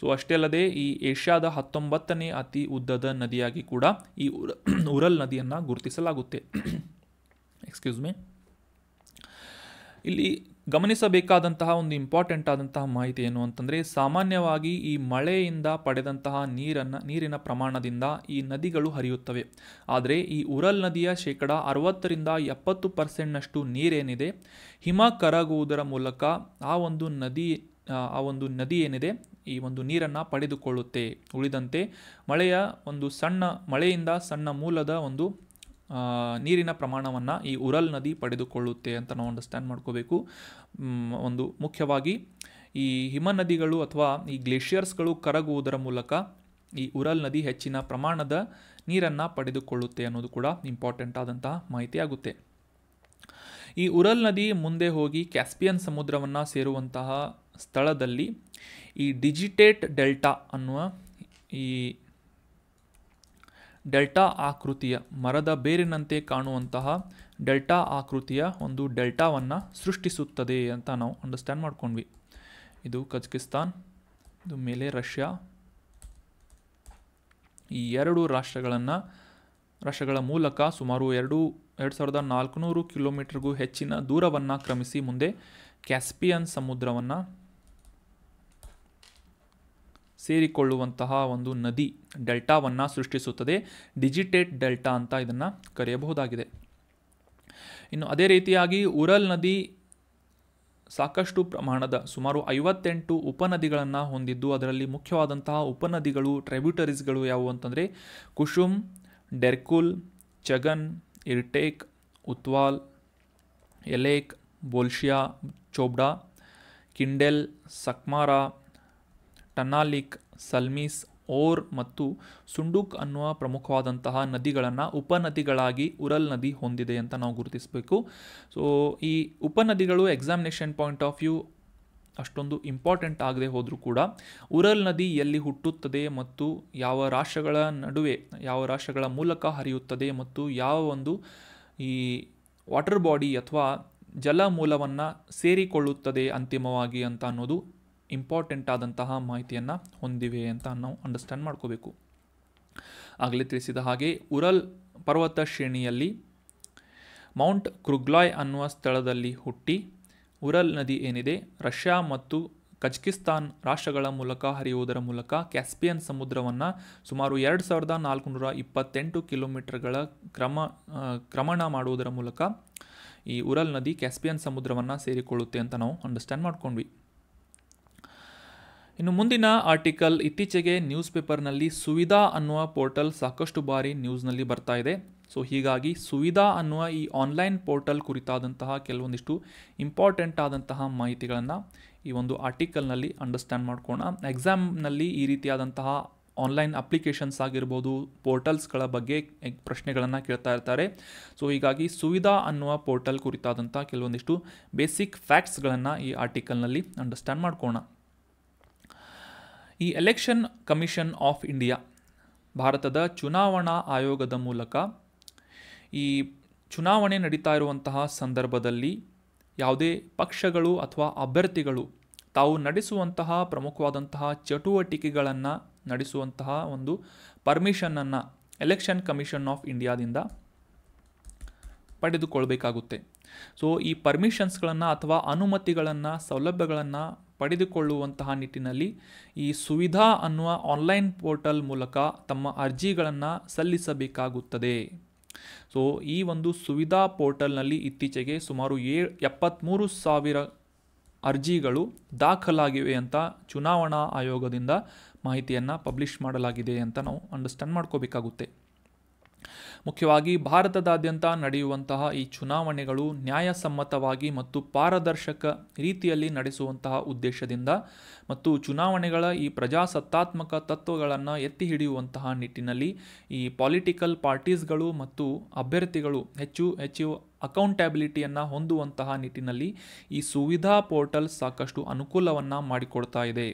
A: ಸೊ ಅಷ್ಟೇ ಅಲ್ಲದೆ ಈ ಏಷ್ಯಾದ ಹತ್ತೊಂಬತ್ತನೇ ಅತಿ ಉದ್ದದ ನದಿಯಾಗಿ ಕೂಡ ಈ ಉರ, ಉರಲ್ ನದಿಯನ್ನು ಗುರುತಿಸಲಾಗುತ್ತೆ. ಎಕ್ಸ್ಕ್ಯೂಸ್ ಮೀ ಇಲ್ಲಿ ಗಮನಿಸಬೇಕಾದಂತಹ ಒಂದು ಇಂಪಾರ್ಟೆಂಟ್ ಆದಂತಹ ಮಾಹಿತಿ ಏನು ಅಂತಂದರೆ, ಸಾಮಾನ್ಯವಾಗಿ ಈ ಮಳೆಯಿಂದ ಪಡೆದಂತಹ ನೀರನ್ನು, ನೀರಿನ ಪ್ರಮಾಣದಿಂದ ಈ ನದಿಗಳು ಹರಿಯುತ್ತವೆ. ಆದರೆ ಈ ಉರಲ್ ನದಿಯ ಶೇಕಡ ಅರವತ್ತರಿಂದ ಎಪ್ಪತ್ತು ಪರ್ಸೆಂಟ್ನಷ್ಟು ನೀರೇನಿದೆ. ಹಿಮ ಕರಗುವುದರ ಮೂಲಕ ಆ ಒಂದು ನದಿ ಆ ಒಂದು ನದಿ ಏನಿದೆ, ಈ ಒಂದು ನೀರನ್ನು ಪಡೆದುಕೊಳ್ಳುತ್ತೆ. ಉಳಿದಂತೆ ಮಳೆಯ ಒಂದು ಸಣ್ಣ, ಮಳೆಯಿಂದ ಸಣ್ಣ ಮೂಲದ ಒಂದು ನೀರಿನ ಪ್ರಮಾಣವನ್ನು ಈ ಉರಲ್ ನದಿ ಪಡೆದುಕೊಳ್ಳುತ್ತೆ ಅಂತ ನಾವು ಅಂಡರ್ಸ್ಟ್ಯಾಂಡ್ ಮಾಡ್ಕೋಬೇಕು. ಒಂದು ಮುಖ್ಯವಾಗಿ ಈ ಹಿಮ ನದಿಗಳು ಅಥವಾ ಈ ಗ್ಲೇಷಿಯರ್ಸ್ಗಳು ಕರಗುವುದರ ಮೂಲಕ ಈ ಉರಲ್ ನದಿ ಹೆಚ್ಚಿನ ಪ್ರಮಾಣದ ನೀರನ್ನು ಪಡೆದುಕೊಳ್ಳುತ್ತೆ ಅನ್ನೋದು ಕೂಡ ಇಂಪಾರ್ಟೆಂಟ್ ಆದಂತಹ ಮಾಹಿತಿ ಆಗುತ್ತೆ. ಈ ಉರಲ್ ನದಿ ಮುಂದೆ ಹೋಗಿ ಕ್ಯಾಸ್ಪಿಯನ್ ಸಮುದ್ರವನ್ನು ಸೇರುವಂತಹ ಸ್ಥಳದಲ್ಲಿ ಈ ಡಿಜಿಟೇಟ್ ಡೆಲ್ಟಾ ಅನ್ನುವ ಈ ಡೆಲ್ಟಾ ಆಕೃತಿಯ ಮರದ ಬೇರಿನಂತೆ ಕಾಣುವಂತಹ ಡೆಲ್ಟಾ ಆಕೃತಿಯ ಒಂದು ಡೆಲ್ಟಾವನ್ನು ಸೃಷ್ಟಿಸುತ್ತದೆ ಅಂತ ನಾವು ಅಂಡರ್ಸ್ಟ್ಯಾಂಡ್ ಮಾಡ್ಕೊಂಡ್ವಿ. ಇದು ಕಜಕಿಸ್ತಾನ್, ಇದು ಮೇಲೆ ರಷ್ಯಾ. ಈ ಎರಡು ರಾಷ್ಟ್ರಗಳನ್ನು, ರಾಷ್ಟ್ರಗಳ ಮೂಲಕ ಸುಮಾರು ಎರಡು ಎರಡು ಸಾವಿರದ ನಾಲ್ಕುನೂರು ಕಿಲೋಮೀಟರ್ಗೂ ಹೆಚ್ಚಿನ ದೂರವನ್ನು ಕ್ರಮಿಸಿ ಮುಂದೆ ಕ್ಯಾಸ್ಪಿಯನ್ ಸಮುದ್ರವನ್ನು ಸೇರಿಕೊಳ್ಳುವಂತಹ ಒಂದು ನದಿ ಡೆಲ್ಟಾವನ್ನು ಸೃಷ್ಟಿಸುತ್ತದೆ. ಡಿಜಿಟೇಟ್ ಡೆಲ್ಟಾ ಅಂತ ಇದನ್ನು ಕರೆಯಬಹುದಾಗಿದೆ. ಇನ್ನು ಅದೇ ರೀತಿಯಾಗಿ ಉರಲ್ ನದಿ ಸಾಕಷ್ಟು ಪ್ರಮಾಣದ ಸುಮಾರು ಐವತ್ತೆಂಟು ಉಪನದಿಗಳನ್ನು ಹೊಂದಿದ್ದು, ಅದರಲ್ಲಿ ಮುಖ್ಯವಾದಂತಹ ಉಪನದಿಗಳು, ಟ್ರೆಬ್ಯೂಟರೀಸ್ಗಳು ಯಾವುವು ಅಂತಂದರೆ ಕುಶುಮ್, ಡೆರ್ಕುಲ್, ಚಗನ್, ಇರ್ಟೇಕ್, ಉತ್ವಾಲ್, ಎಲೇಕ್ ಬೋಲ್ಶಿಯಾ ಚೋಬ್ಡಾ, ಕಿಂಡೆಲ್, ಸಕ್ಮಾರಾ ಟನಾಲಿಕ್, ಸಲ್ಮೀಸ್, ಓರ್ ಮತ್ತು ಸುಂಡುಕ್ ಅನ್ನುವ ಪ್ರಮುಖವಾದಂತಹ ನದಿಗಳನ್ನು ಉಪನದಿಗಳಾಗಿ ಉರಲ್ ನದಿ ಹೊಂದಿದೆ ಅಂತ ನಾವು ಗುರುತಿಸಬೇಕು. ಸೊ ಈ ಉಪನದಿಗಳು ಎಕ್ಸಾಮಿನೇಷನ್ ಪಾಯಿಂಟ್ ಆಫ್ ವ್ಯೂ ಅಷ್ಟೊಂದು ಇಂಪಾರ್ಟೆಂಟ್ ಆಗದೆ ಹೋದರೂ ಕೂಡ ಉರಲ್ ನದಿ ಎಲ್ಲಿ ಹುಟ್ಟುತ್ತದೆ ಮತ್ತು ಯಾವ ರಾಷ್ಟ್ರಗಳ ನಡುವೆ, ಯಾವ ರಾಷ್ಟ್ರಗಳ ಮೂಲಕ ಹರಿಯುತ್ತದೆ ಮತ್ತು ಯಾವ ಒಂದು ಈ ವಾಟರ್ ಬಾಡಿ ಅಥವಾ ಜಲ ಮೂಲವನ್ನು ಸೇರಿಕೊಳ್ಳುತ್ತದೆ ಅಂತಿಮವಾಗಿ ಅಂತ ಅನ್ನೋದು ಇಂಪಾರ್ಟೆಂಟ್ ಆದಂತಹ ಮಾಹಿತಿಯನ್ನು ಹೊಂದಿವೆ ಅಂತ ನಾವು ಅಂಡರ್ಸ್ಟ್ಯಾಂಡ್ ಮಾಡ್ಕೋಬೇಕು. ಆಗಲೇ ತಿಳಿಸಿದ ಹಾಗೆ ಉರಲ್ ಪರ್ವತ ಶ್ರೇಣಿಯಲ್ಲಿ ಮೌಂಟ್ ಕ್ರುಗ್ಲಾಯ್ ಅನ್ನುವ ಸ್ಥಳದಲ್ಲಿ ಹುಟ್ಟಿ ಉರಲ್ ನದಿ ಏನಿದೆ ರಷ್ಯಾ ಮತ್ತು ಕಜಕಿಸ್ತಾನ್ ರಾಷ್ಟ್ರಗಳ ಮೂಲಕ ಹರಿಯುವುದರ ಮೂಲಕ ಕ್ಯಾಸ್ಪಿಯನ್ ಸಮುದ್ರವನ್ನು ಸುಮಾರು ಎರಡು ಸಾವಿರದ ನಾಲ್ಕುನೂರ ಇಪ್ಪತ್ತೆಂಟು ಕಿಲೋಮೀಟರ್ಗಳ ಕ್ರಮ ಕ್ರಮಣ ಮಾಡುವುದರ ಮೂಲಕ ಈ ಉರಲ್ ನದಿ ಕ್ಯಾಸ್ಪಿಯನ್ ಸಮುದ್ರವನ್ನು ಸೇರಿಕೊಳ್ಳುತ್ತೆ ಅಂತ ನಾವು ಅಂಡರ್ಸ್ಟ್ಯಾಂಡ್ ಮಾಡ್ಕೊಂಡ್ವಿ. ಇನ್ನು ಮುಂದಿನ ಆರ್ಟಿಕಲ್ ಇತ್ತೀಚೆಗೆ ನ್ಯೂಸ್ ಪೇಪರ್ನಲ್ಲಿ ಸುವಿಧಾ ಅನ್ನುವ ಪೋರ್ಟಲ್ ಸಾಕಷ್ಟು ಬಾರಿ ನ್ಯೂಸ್ನಲ್ಲಿ ಬರ್ತಾ ಇದೆ. ಸೊ ಹೀಗಾಗಿ ಸುವಿಧಾ ಅನ್ನುವ ಈ ಆನ್ಲೈನ್ ಪೋರ್ಟಲ್ ಕುರಿತಾದಂತಹ ಕೆಲವೊಂದಿಷ್ಟು ಇಂಪಾರ್ಟೆಂಟ್ ಆದಂತಹ ಮಾಹಿತಿಗಳನ್ನು ಈ ಒಂದು ಆರ್ಟಿಕಲ್ನಲ್ಲಿ ಅಂಡರ್ಸ್ಟ್ಯಾಂಡ್ ಮಾಡ್ಕೋಣ ಎಕ್ಸಾಮ್ನಲ್ಲಿ ಈ ರೀತಿಯಾದಂತಹ ಆನ್ಲೈನ್ ಅಪ್ಲಿಕೇಶನ್ಸ್ ಆಗಿರ್ಬೋದು ಪೋರ್ಟಲ್ಸ್ಗಳ ಬಗ್ಗೆ ಪ್ರಶ್ನೆಗಳನ್ನು ಕೇಳ್ತಾ ಇರ್ತಾರೆ. ಸೊ ಹೀಗಾಗಿ ಸುವಿಧಾ ಅನ್ನುವ ಪೋರ್ಟಲ್ ಕುರಿತಾದಂಥ ಕೆಲವೊಂದಿಷ್ಟು ಬೇಸಿಕ್ ಫ್ಯಾಕ್ಟ್ಸ್ಗಳನ್ನು ಈ ಆರ್ಟಿಕಲ್ನಲ್ಲಿ ಅಂಡರ್ಸ್ಟ್ಯಾಂಡ್ ಮಾಡ್ಕೋಣ ಈ ಎಲೆಕ್ಷನ್ ಕಮಿಷನ್ ಆಫ್ ಇಂಡಿಯಾ ಭಾರತದ ಚುನಾವಣಾ ಆಯೋಗದ ಮೂಲಕ ಈ ಚುನಾವಣೆ ನಡೀತಾ ಇರುವಂತಹ ಸಂದರ್ಭದಲ್ಲಿ ಯಾವುದೇ ಪಕ್ಷಗಳು ಅಥವಾ ಅಭ್ಯರ್ಥಿಗಳು ತಾವು ನಡೆಸುವಂತಹ ಪ್ರಮುಖವಾದಂತಹ ಚಟುವಟಿಕೆಗಳನ್ನು ನಡೆಸುವಂತಹ ಒಂದು ಪರ್ಮಿಷನನ್ನು ಎಲೆಕ್ಷನ್ ಕಮಿಷನ್ ಆಫ್ ಇಂಡಿಯಾದಿಂದ ಪಡೆದುಕೊಳ್ಬೇಕಾಗುತ್ತೆ. ಸೊ ಈ ಪರ್ಮಿಷನ್ಸ್ಗಳನ್ನು ಅಥವಾ ಅನುಮತಿಗಳನ್ನು, ಸೌಲಭ್ಯಗಳನ್ನು ಪಡೆದುಕೊಳ್ಳುವಂತಹ ನಿಟ್ಟಿನಲ್ಲಿ ಈ ಸುವಿಧಾ ಅನ್ನುವ ಆನ್ಲೈನ್ ಪೋರ್ಟಲ್ ಮೂಲಕ ತಮ್ಮ ಅರ್ಜಿಗಳನ್ನು ಸಲ್ಲಿಸಬೇಕಾಗುತ್ತದೆ. ಸೊ ಈ ಒಂದು ಸುವಿಧಾ ಪೋರ್ಟಲ್ನಲ್ಲಿ ಇತ್ತೀಚೆಗೆ ಸುಮಾರು ಏ ಎಪ್ಪತ್ತ್ಮೂರು ಸಾವಿರ ಅರ್ಜಿಗಳು ದಾಖಲಾಗಿವೆ ಅಂತ ಚುನಾವಣಾ ಆಯೋಗದಿಂದ ಮಾಹಿತಿಯನ್ನು ಪಬ್ಲಿಷ್ ಮಾಡಲಾಗಿದೆ ಅಂತ ನಾವು ಅಂಡರ್ಸ್ಟ್ಯಾಂಡ್ ಮಾಡ್ಕೋಬೇಕಾಗುತ್ತೆ. ಮುಖ್ಯವಾಗಿ ಭಾರತದಾದ್ಯಂತ ನಡೆಯುವಂತಹ ಈ ಚುನಾವಣೆಗಳು ನ್ಯಾಯಸಮ್ಮತವಾಗಿ ಮತ್ತು ಪಾರದರ್ಶಕ ರೀತಿಯಲ್ಲಿ ನಡೆಸುವಂತಹ ಉದ್ದೇಶದಿಂದ ಮತ್ತು ಚುನಾವಣೆಗಳ ಈ ಪ್ರಜಾಸತ್ತಾತ್ಮಕ ತತ್ವಗಳನ್ನು ಎತ್ತಿ ಹಿಡಿಯುವಂತಹ ನಿಟ್ಟಿನಲ್ಲಿ ಈ ಪಾಲಿಟಿಕಲ್ ಪಾರ್ಟೀಸ್ಗಳು ಮತ್ತು ಅಭ್ಯರ್ಥಿಗಳು ಹೆಚ್ಚು ಹೆಚ್ಚು ಅಕೌಂಟಬಿಲಿಟಿಯನ್ನು ಹೊಂದುವಂತಹ ನಿಟ್ಟಿನಲ್ಲಿ ಈ ಸುವಿಧಾ ಪೋರ್ಟಲ್ ಸಾಕಷ್ಟು ಅನುಕೂಲವನ್ನು ಮಾಡಿಕೊಡ್ತಾ ಇದೆ.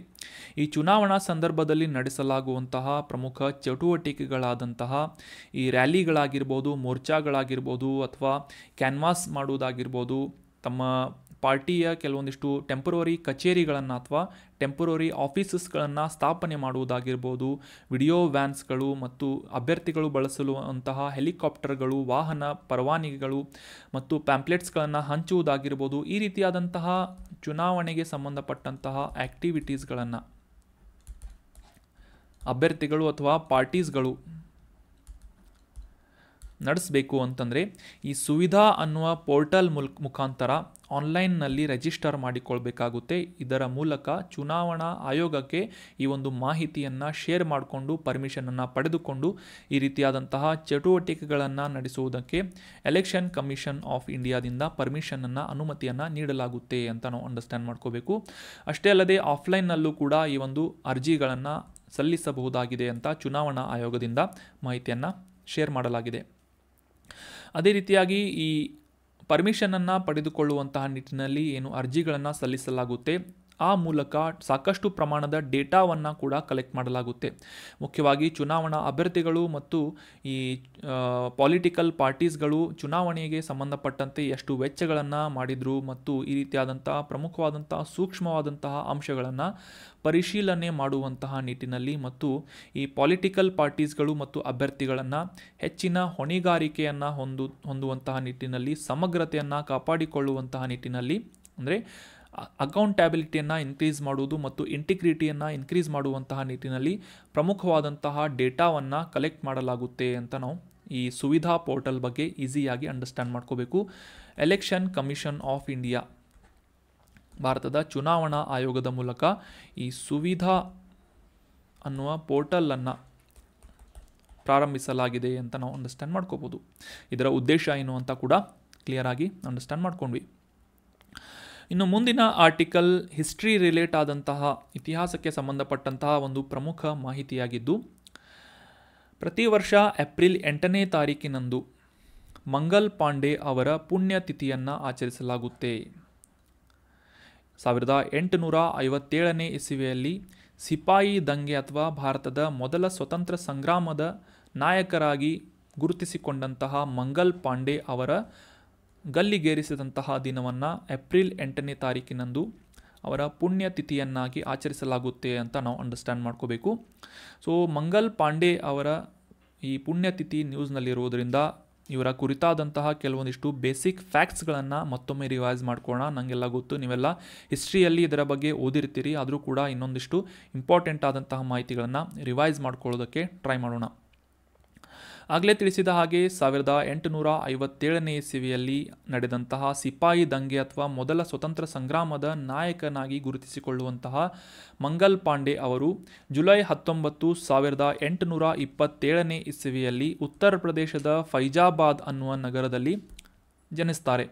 A: ಈ ಚುನಾವಣಾ ಸಂದರ್ಭದಲ್ಲಿ ನಡೆಸಲಾಗುವಂತಹ ಪ್ರಮುಖ ಚಟುವಟಿಕೆಗಳಾದಂತಹ ಈ ರ್ಯಾಲಿಗಳಾಗಿರ್ಬೋದು, ಮೋರ್ಚಾಗಳಾಗಿರ್ಬೋದು ಅಥವಾ ಕ್ಯಾನ್ವಾಸ್ ಮಾಡುವುದಾಗಿರ್ಬೋದು, ತಮ್ಮ ಪಾರ್ಟಿಯ ಕೆಲವೊಂದಿಷ್ಟು ಟೆಂಪರರಿ ಕಚೇರಿಗಳನ್ನು ಅಥವಾ ಟೆಂಪರರಿ ಆಫೀಸಸ್ಗಳನ್ನು ಸ್ಥಾಪನೆ ಮಾಡುವುದಾಗಿರ್ಬೋದು, ವಿಡಿಯೋ ವ್ಯಾನ್ಸ್ಗಳು ಮತ್ತು ಅಭ್ಯರ್ಥಿಗಳು ಬಳಸಲು ಅಂತಹ ಹೆಲಿಕಾಪ್ಟರ್ಗಳು, ವಾಹನ ಪರವಾನಗಿಗಳು ಮತ್ತು ಪ್ಯಾಂಪ್ಲೆಟ್ಸ್ಗಳನ್ನು ಹಂಚುವುದಾಗಿರ್ಬೋದು, ಈ ರೀತಿಯಾದಂತಹ ಚುನಾವಣೆಗೆ ಸಂಬಂಧಪಟ್ಟಂತಹ ಆ್ಯಕ್ಟಿವಿಟೀಸ್ಗಳನ್ನು ಅಭ್ಯರ್ಥಿಗಳು ಅಥವಾ ಪಾರ್ಟೀಸ್ಗಳು ನಡೆಸಬೇಕು ಅಂತಂದರೆ ಈ ಸುವಿಧಾ ಅನ್ನುವ ಪೋರ್ಟಲ್ ಮುಲ್ ಮುಖಾಂತರ ಆನ್ಲೈನ್ನಲ್ಲಿ ರಿಜಿಸ್ಟರ್ ಮಾಡಿಕೊಳ್ಬೇಕಾಗುತ್ತೆ. ಇದರ ಮೂಲಕ ಚುನಾವಣಾ ಆಯೋಗಕ್ಕೆ ಈ ಒಂದು ಮಾಹಿತಿಯನ್ನು ಶೇರ್ ಮಾಡಿಕೊಂಡು ಪರ್ಮಿಷನನ್ನು ಪಡೆದುಕೊಂಡು ಈ ರೀತಿಯಾದಂತಹ ಚಟುವಟಿಕೆಗಳನ್ನು ನಡೆಸುವುದಕ್ಕೆ ಎಲೆಕ್ಷನ್ ಕಮಿಷನ್ ಆಫ್ ಇಂಡಿಯಾದಿಂದ ಪರ್ಮಿಷನನ್ನು ಅನುಮತಿಯನ್ನು ನೀಡಲಾಗುತ್ತೆ ಅಂತ ನಾವು ಅಂಡರ್ಸ್ಟ್ಯಾಂಡ್ ಮಾಡ್ಕೋಬೇಕು. ಅಷ್ಟೇ ಅಲ್ಲದೆ ಆಫ್ಲೈನ್ನಲ್ಲೂ ಕೂಡ ಈ ಒಂದು ಅರ್ಜಿಗಳನ್ನು ಸಲ್ಲಿಸಬಹುದಾಗಿದೆ ಅಂತ ಚುನಾವಣಾ ಆಯೋಗದಿಂದ ಮಾಹಿತಿಯನ್ನು ಶೇರ್ ಮಾಡಲಾಗಿದೆ. ಅದೇ ರೀತಿಯಾಗಿ ಈ ಪರ್ಮಿಷನನ್ನು ಪಡೆದುಕೊಳ್ಳುವಂತಹ ನಿಟ್ಟಿನಲ್ಲಿ ಏನು ಅರ್ಜಿಗಳನ್ನು ಸಲ್ಲಿಸಲಾಗುತ್ತೆ. ಆ ಮೂಲಕ ಸಾಕಷ್ಟು ಪ್ರಮಾಣದ ಡೇಟಾವನ್ನು ಕೂಡ ಕಲೆಕ್ಟ್ ಮಾಡಲಾಗುತ್ತೆ. ಮುಖ್ಯವಾಗಿ ಚುನಾವಣಾ ಅಭ್ಯರ್ಥಿಗಳು ಮತ್ತು ಈ ಪಾಲಿಟಿಕಲ್ ಪಾರ್ಟೀಸ್ಗಳು ಚುನಾವಣೆಗೆ ಸಂಬಂಧಪಟ್ಟಂತೆ ಎಷ್ಟು ವೆಚ್ಚಗಳನ್ನು ಮಾಡಿದರು ಮತ್ತು ಈ ರೀತಿಯಾದಂತಹ ಪ್ರಮುಖವಾದಂತಹ ಸೂಕ್ಷ್ಮವಾದಂತಹ ಅಂಶಗಳನ್ನು ಪರಿಶೀಲನೆ ಮಾಡುವಂತಹ ನಿಟ್ಟಿನಲ್ಲಿ ಮತ್ತು ಈ ಪಾಲಿಟಿಕಲ್ ಪಾರ್ಟೀಸ್ಗಳು ಮತ್ತು ಅಭ್ಯರ್ಥಿಗಳನ್ನು ಹೆಚ್ಚಿನ ಹೊಣೆಗಾರಿಕೆಯನ್ನು ಹೊಂದು, ಹೊಂದುವಂತಹ ನಿಟ್ಟಿನಲ್ಲಿ ಸಮಗ್ರತೆಯನ್ನು ಕಾಪಾಡಿಕೊಳ್ಳುವಂತಹ ನಿಟ್ಟಿನಲ್ಲಿ, ಅಂದರೆ ಅಕೌಂಟಬಿಲಿಟಿಯನ್ನು ಇನ್ಕ್ರೀಸ್ ಮಾಡುವುದು ಮತ್ತು ಇಂಟಿಗ್ರಿಟಿಯನ್ನು ಇನ್ಕ್ರೀಸ್ ಮಾಡುವಂತಹ ನಿಟ್ಟಿನಲ್ಲಿ ಪ್ರಮುಖವಾದಂತಹ ಡೇಟಾವನ್ನು ಕಲೆಕ್ಟ್ ಮಾಡಲಾಗುತ್ತೆ ಅಂತ ನಾವು ಈ ಸುವಿಧಾ ಪೋರ್ಟಲ್ ಬಗ್ಗೆ ಈಸಿಯಾಗಿ ಅಂಡರ್ಸ್ಟ್ಯಾಂಡ್ ಮಾಡ್ಕೋಬೇಕು. ಎಲೆಕ್ಷನ್ ಕಮಿಷನ್ ಆಫ್ ಇಂಡಿಯಾ, ಭಾರತದ ಚುನಾವಣಾ ಆಯೋಗದ ಮೂಲಕ ಈ ಸುವಿಧಾ ಅನ್ನುವ ಪೋರ್ಟಲನ್ನು ಪ್ರಾರಂಭಿಸಲಾಗಿದೆ ಅಂತ ನಾವು ಅಂಡರ್ಸ್ಟ್ಯಾಂಡ್ ಮಾಡ್ಕೋಬೋದು. ಇದರ ಉದ್ದೇಶ ಏನು ಅಂತ ಕೂಡ ಕ್ಲಿಯರಾಗಿ ಅಂಡರ್ಸ್ಟ್ಯಾಂಡ್ ಮಾಡ್ಕೊಂಡ್ವಿ. ಇನ್ನು ಮುಂದಿನ ಆರ್ಟಿಕಲ್ ಹಿಸ್ಟ್ರಿ ರಿಲೇಟ್ ಆದಂತಹ ಇತಿಹಾಸಕ್ಕೆ ಸಂಬಂಧಪಟ್ಟಂತಹ ಒಂದು ಪ್ರಮುಖ ಮಾಹಿತಿಯಾಗಿದ್ದು, ಪ್ರತಿ ವರ್ಷ ಏಪ್ರಿಲ್ ಎಂಟನೇ ತಾರೀಕಿನಂದು ಮಂಗಲ್ ಪಾಂಡೆ ಅವರ ಪುಣ್ಯತಿಥಿಯನ್ನು ಆಚರಿಸಲಾಗುತ್ತೆ. ಸಾವಿರದ ಎಂಟುನೂರ ಐವತ್ತೇಳನೇ ಇಸವಿಯಲ್ಲಿ ಸಿಪಾಯಿ ದಂಗೆ ಅಥವಾ ಭಾರತದ ಮೊದಲ ಸ್ವತಂತ್ರ ಸಂಗ್ರಾಮದ ನಾಯಕರಾಗಿ ಗುರುತಿಸಿಕೊಂಡಂತಹ ಮಂಗಲ್ ಪಾಂಡೆ ಅವರ ಗಲ್ಲಿಗೇರಿಸಿದಂತಹ ದಿನವನ್ನು ಏಪ್ರಿಲ್ ಎಂಟನೇ ತಾರೀಕಿನಂದು ಅವರ ಪುಣ್ಯತಿಥಿಯನ್ನಾಗಿ ಆಚರಿಸಲಾಗುತ್ತೆ ಅಂತ ನಾವು ಅಂಡರ್ಸ್ಟ್ಯಾಂಡ್ ಮಾಡ್ಕೋಬೇಕು. ಸೊ ಮಂಗಲ್ ಪಾಂಡೆ ಅವರ ಈ ಪುಣ್ಯತಿಥಿ ನ್ಯೂಸ್ನಲ್ಲಿರುವುದರಿಂದ ಇವರ ಕುರಿತಾದಂತಹ ಕೆಲವೊಂದಿಷ್ಟು ಬೇಸಿಕ್ ಫ್ಯಾಕ್ಟ್ಸ್ಗಳನ್ನು ಮತ್ತೊಮ್ಮೆ ರಿವೈಸ್ ಮಾಡ್ಕೊಳ್ಳೋಣ ನನಗೆಲ್ಲ ಗೊತ್ತು, ನೀವೆಲ್ಲ ಹಿಸ್ಟ್ರಿಯಲ್ಲಿ ಇದರ ಬಗ್ಗೆ ಓದಿರ್ತೀರಿ. ಆದರೂ ಕೂಡ ಇನ್ನೊಂದಿಷ್ಟು ಇಂಪಾರ್ಟೆಂಟ್ ಆದಂತಹ ಮಾಹಿತಿಗಳನ್ನು ರಿವೈಸ್ ಮಾಡ್ಕೊಳ್ಳೋದಕ್ಕೆ ಟ್ರೈ ಮಾಡೋಣ. ಆಗಲೇ ತಿಳಿಸಿದ ಹಾಗೆ ಸಾವಿರದ ಎಂಟುನೂರ ಐವತ್ತೇಳನೇ ಇಸವಿಯಲ್ಲಿ ನಡೆದಂತಹ ಸಿಪಾಯಿ ದಂಗೆ ಅಥವಾ ಮೊದಲ ಸ್ವತಂತ್ರ ಸಂಗ್ರಾಮದ ನಾಯಕನಾಗಿ ಗುರುತಿಸಿಕೊಳ್ಳುವಂತಹ ಮಂಗಲ್ ಪಾಂಡೆ ಅವರು ಜುಲೈ ಹತ್ತೊಂಬತ್ತು ಸಾವಿರದ ಎಂಟುನೂರ ಇಪ್ಪತ್ತೇಳನೇ ಇಸವಿಯಲ್ಲಿ ಉತ್ತರ ಪ್ರದೇಶದ ಫೈಜಾಬಾದ್ ಅನ್ನುವ ನಗರದಲ್ಲಿ ಜನಿಸ್ತಾರೆ.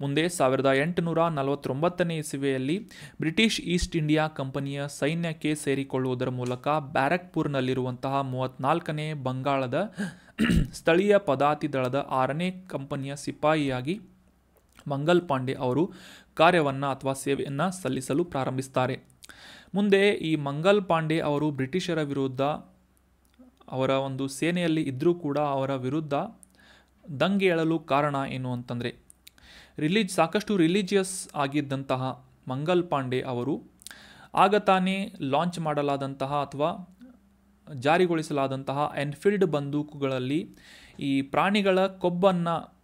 A: ಮುಂದೆ ಸಾವಿರದ ಎಂಟುನೂರ ನಲವತ್ತೊಂಬತ್ತನೇ ಇಸವಿಯಲ್ಲಿ ಬ್ರಿಟಿಷ್ ಈಸ್ಟ್ ಇಂಡಿಯಾ ಕಂಪನಿಯ ಸೈನ್ಯಕ್ಕೆ ಸೇರಿಕೊಳ್ಳುವುದರ ಮೂಲಕ ಬ್ಯಾರಕ್ಪುರ್ನಲ್ಲಿರುವಂತಹ ಮೂವತ್ತ್ನಾಲ್ಕನೇ ಬಂಗಾಳದ ಸ್ಥಳೀಯ ಪದಾತಿ ದಳದ ಆರನೇ ಕಂಪನಿಯ ಸಿಪಾಯಿಯಾಗಿ ಮಂಗಲ್ ಪಾಂಡೆ ಅವರು ಕಾರ್ಯವನ್ನು ಅಥವಾ ಸೇವೆಯನ್ನು ಸಲ್ಲಿಸಲು ಪ್ರಾರಂಭಿಸ್ತಾರೆ. ಮುಂದೆ ಈ ಮಂಗಲ್ ಪಾಂಡೆ ಅವರು ಬ್ರಿಟಿಷರ ವಿರುದ್ಧ ಅವರ ಒಂದು ಸೇನೆಯಲ್ಲಿ ಇದ್ದರೂ ಕೂಡ ಅವರ ವಿರುದ್ಧ ದಂಗೆ ಏಳಲು ಕಾರಣ ಏನು ಅಂತಂದರೆ, ರಿಲೀಜ್ ಸಾಕಷ್ಟು ರಿಲಿಜಿಯಸ್ ಆಗಿದ್ದಂತಹ ಮಂಗಲ್ ಪಾಂಡೆ ಅವರು ಆಗ ತಾನೇ ಲಾಂಚ್ ಮಾಡಲಾದಂತಹ ಅಥವಾ ಜಾರಿಗೊಳಿಸಲಾದಂತಹ ಎನ್ಫೀಲ್ಡ್ ಬಂದೂಕುಗಳಲ್ಲಿ ಈ ಪ್ರಾಣಿಗಳ ಕೊಬ್ಬನ್ನು,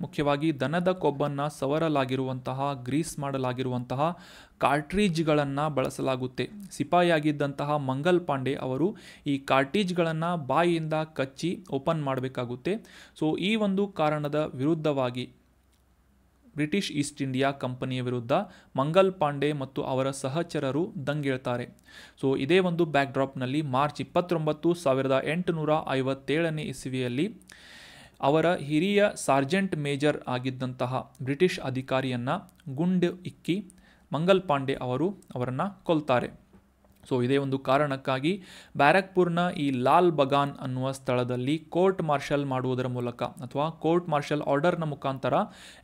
A: ಮುಖ್ಯವಾಗಿ ದನದ ಕೊಬ್ಬನ್ನು ಸವರಲಾಗಿರುವಂತಹ, ಗ್ರೀಸ್ ಮಾಡಲಾಗಿರುವಂತಹ ಕಾರ್ಟ್ರೀಜ್ಗಳನ್ನು ಬಳಸಲಾಗುತ್ತೆ. ಸಿಪಾಯಿಯಾಗಿದ್ದಂತಹ ಮಂಗಲ್ ಪಾಂಡೆ ಅವರು ಈ ಕಾರ್ಟೀಜ್ಗಳನ್ನು ಬಾಯಿಯಿಂದ ಕಚ್ಚಿ ಓಪನ್ ಮಾಡಬೇಕಾಗುತ್ತೆ. ಸೊ, ಈ ಒಂದು ಕಾರಣದ ವಿರುದ್ಧವಾಗಿ ಬ್ರಿಟಿಷ್ ಈಸ್ಟ್ ಇಂಡಿಯಾ ಕಂಪನಿಯ ವಿರುದ್ಧ ಮಂಗಲ್ ಪಾಂಡೆ ಮತ್ತು ಅವರ ಸಹಚರರು ದಂಗೇಳ್ತಾರೆ. ಸೊ, ಇದೇ ಒಂದು ಬ್ಯಾಕ್ಡ್ರಾಪ್ನಲ್ಲಿ ಮಾರ್ಚ್ ಇಪ್ಪತ್ತೊಂಬತ್ತು ಸಾವಿರದ ಎಂಟುನೂರ ಐವತ್ತೇಳನೇ ಇಸವಿಯಲ್ಲಿ ಅವರ ಹಿರಿಯ ಸಾರ್ಜೆಂಟ್ ಮೇಜರ್ ಆಗಿದ್ದಂತಹ ಬ್ರಿಟಿಷ್ ಅಧಿಕಾರಿಯನ್ನು ಗುಂಡು ಇಕ್ಕಿ ಮಂಗಲ್ ಪಾಂಡೆ ಅವರು ಅವರನ್ನು ಕೊಲ್ತಾರೆ. ಸೊ ಇದೇ ಒಂದು ಕಾರಣಕ್ಕಾಗಿ ಬ್ಯಾರಕ್ಪುರ್ನ ಈ ಲಾಲ್ ಬಗಾನ್ ಅನ್ನುವ ಸ್ಥಳದಲ್ಲಿ ಕೋರ್ಟ್ ಮಾರ್ಷಲ್ ಮಾಡುವುದರ ಮೂಲಕ ಅಥವಾ ಕೋರ್ಟ್ ಮಾರ್ಷಲ್ ಆರ್ಡರ್ನ ಮುಖಾಂತರ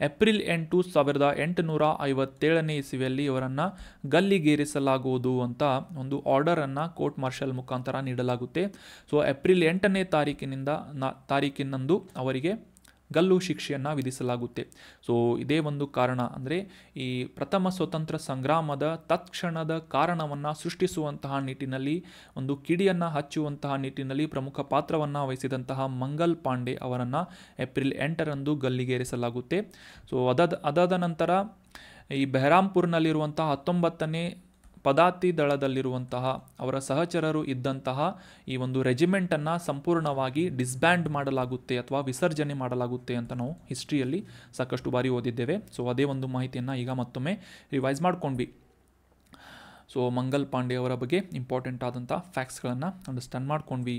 A: ಏಪ್ರಿಲ್ ಎಂಟು ಸಾವಿರದ ಎಂಟುನೂರ ಐವತ್ತೇಳನೇ ಇಸವಿಯಲ್ಲಿ ಇವರನ್ನು ಗಲ್ಲಿಗೇರಿಸಲಾಗುವುದು ಅಂತ ಒಂದು ಆರ್ಡರನ್ನು ಕೋರ್ಟ್ ಮಾರ್ಷಲ್ ಮುಖಾಂತರ ನೀಡಲಾಗುತ್ತೆ. ಸೊ ಏಪ್ರಿಲ್ ಎಂಟನೇ ತಾರೀಕಿನಿಂದ ನಾ ತಾರೀಕಿನಂದು ಅವರಿಗೆ ಗಲ್ಲು ಶಿಕ್ಷೆಯನ್ನು ವಿಧಿಸಲಾಗುತ್ತೆ. ಸೊ ಇದೇ ಒಂದು ಕಾರಣ ಅಂದರೆ ಈ ಪ್ರಥಮ ಸ್ವತಂತ್ರ ಸಂಗ್ರಾಮದ ತತ್ಕ್ಷಣದ ಕಾರಣವನ್ನು ಸೃಷ್ಟಿಸುವಂತಹ ನಿಟ್ಟಿನಲ್ಲಿ, ಒಂದು ಕಿಡಿಯನ್ನು ಹಚ್ಚುವಂತಹ ನಿಟ್ಟಿನಲ್ಲಿ ಪ್ರಮುಖ ಪಾತ್ರವನ್ನು ವಹಿಸಿದಂತಹ ಮಂಗಲ್ ಪಾಂಡೆ ಅವರನ್ನು ಏಪ್ರಿಲ್ ಎಂಟರಂದು ಗಲ್ಲಿಗೇರಿಸಲಾಗುತ್ತೆ. ಸೊ ಅದಾದ ಅದಾದ ನಂತರ ಈ ಬೆಹರಾಂಪುರ್ನಲ್ಲಿರುವಂತಹ ಹತ್ತೊಂಬತ್ತನೇ ಪದಾತಿ ದಳದಲ್ಲಿರುವಂತಹ ಅವರ ಸಹಚರರು ಇದ್ದಂತಹ ಈ ಒಂದು ರೆಜಿಮೆಂಟನ್ನು ಸಂಪೂರ್ಣವಾಗಿ ಡಿಸ್ಬ್ಯಾಂಡ್ ಮಾಡಲಾಗುತ್ತೆ ಅಥವಾ ವಿಸರ್ಜನೆ ಮಾಡಲಾಗುತ್ತೆ ಅಂತ ನಾವು ಹಿಸ್ಟ್ರಿಯಲ್ಲಿ ಸಾಕಷ್ಟು ಬಾರಿ ಓದಿದ್ದೇವೆ. ಸೊ ಅದೇ ಒಂದು ಮಾಹಿತಿಯನ್ನು ಈಗ ಮತ್ತೊಮ್ಮೆ ರಿವೈಸ್ ಮಾಡ್ಕೊಂಡ್ವಿ. ಸೊ ಮಂಗಲ್ ಪಾಂಡೆ ಅವರ ಬಗ್ಗೆ ಇಂಪಾರ್ಟೆಂಟ್ ಆದಂಥ ಫ್ಯಾಕ್ಟ್ಸ್ಗಳನ್ನು ಅಂಡರ್ಸ್ಟ್ಯಾಂಡ್ ಮಾಡ್ಕೊಂಡ್ವಿ.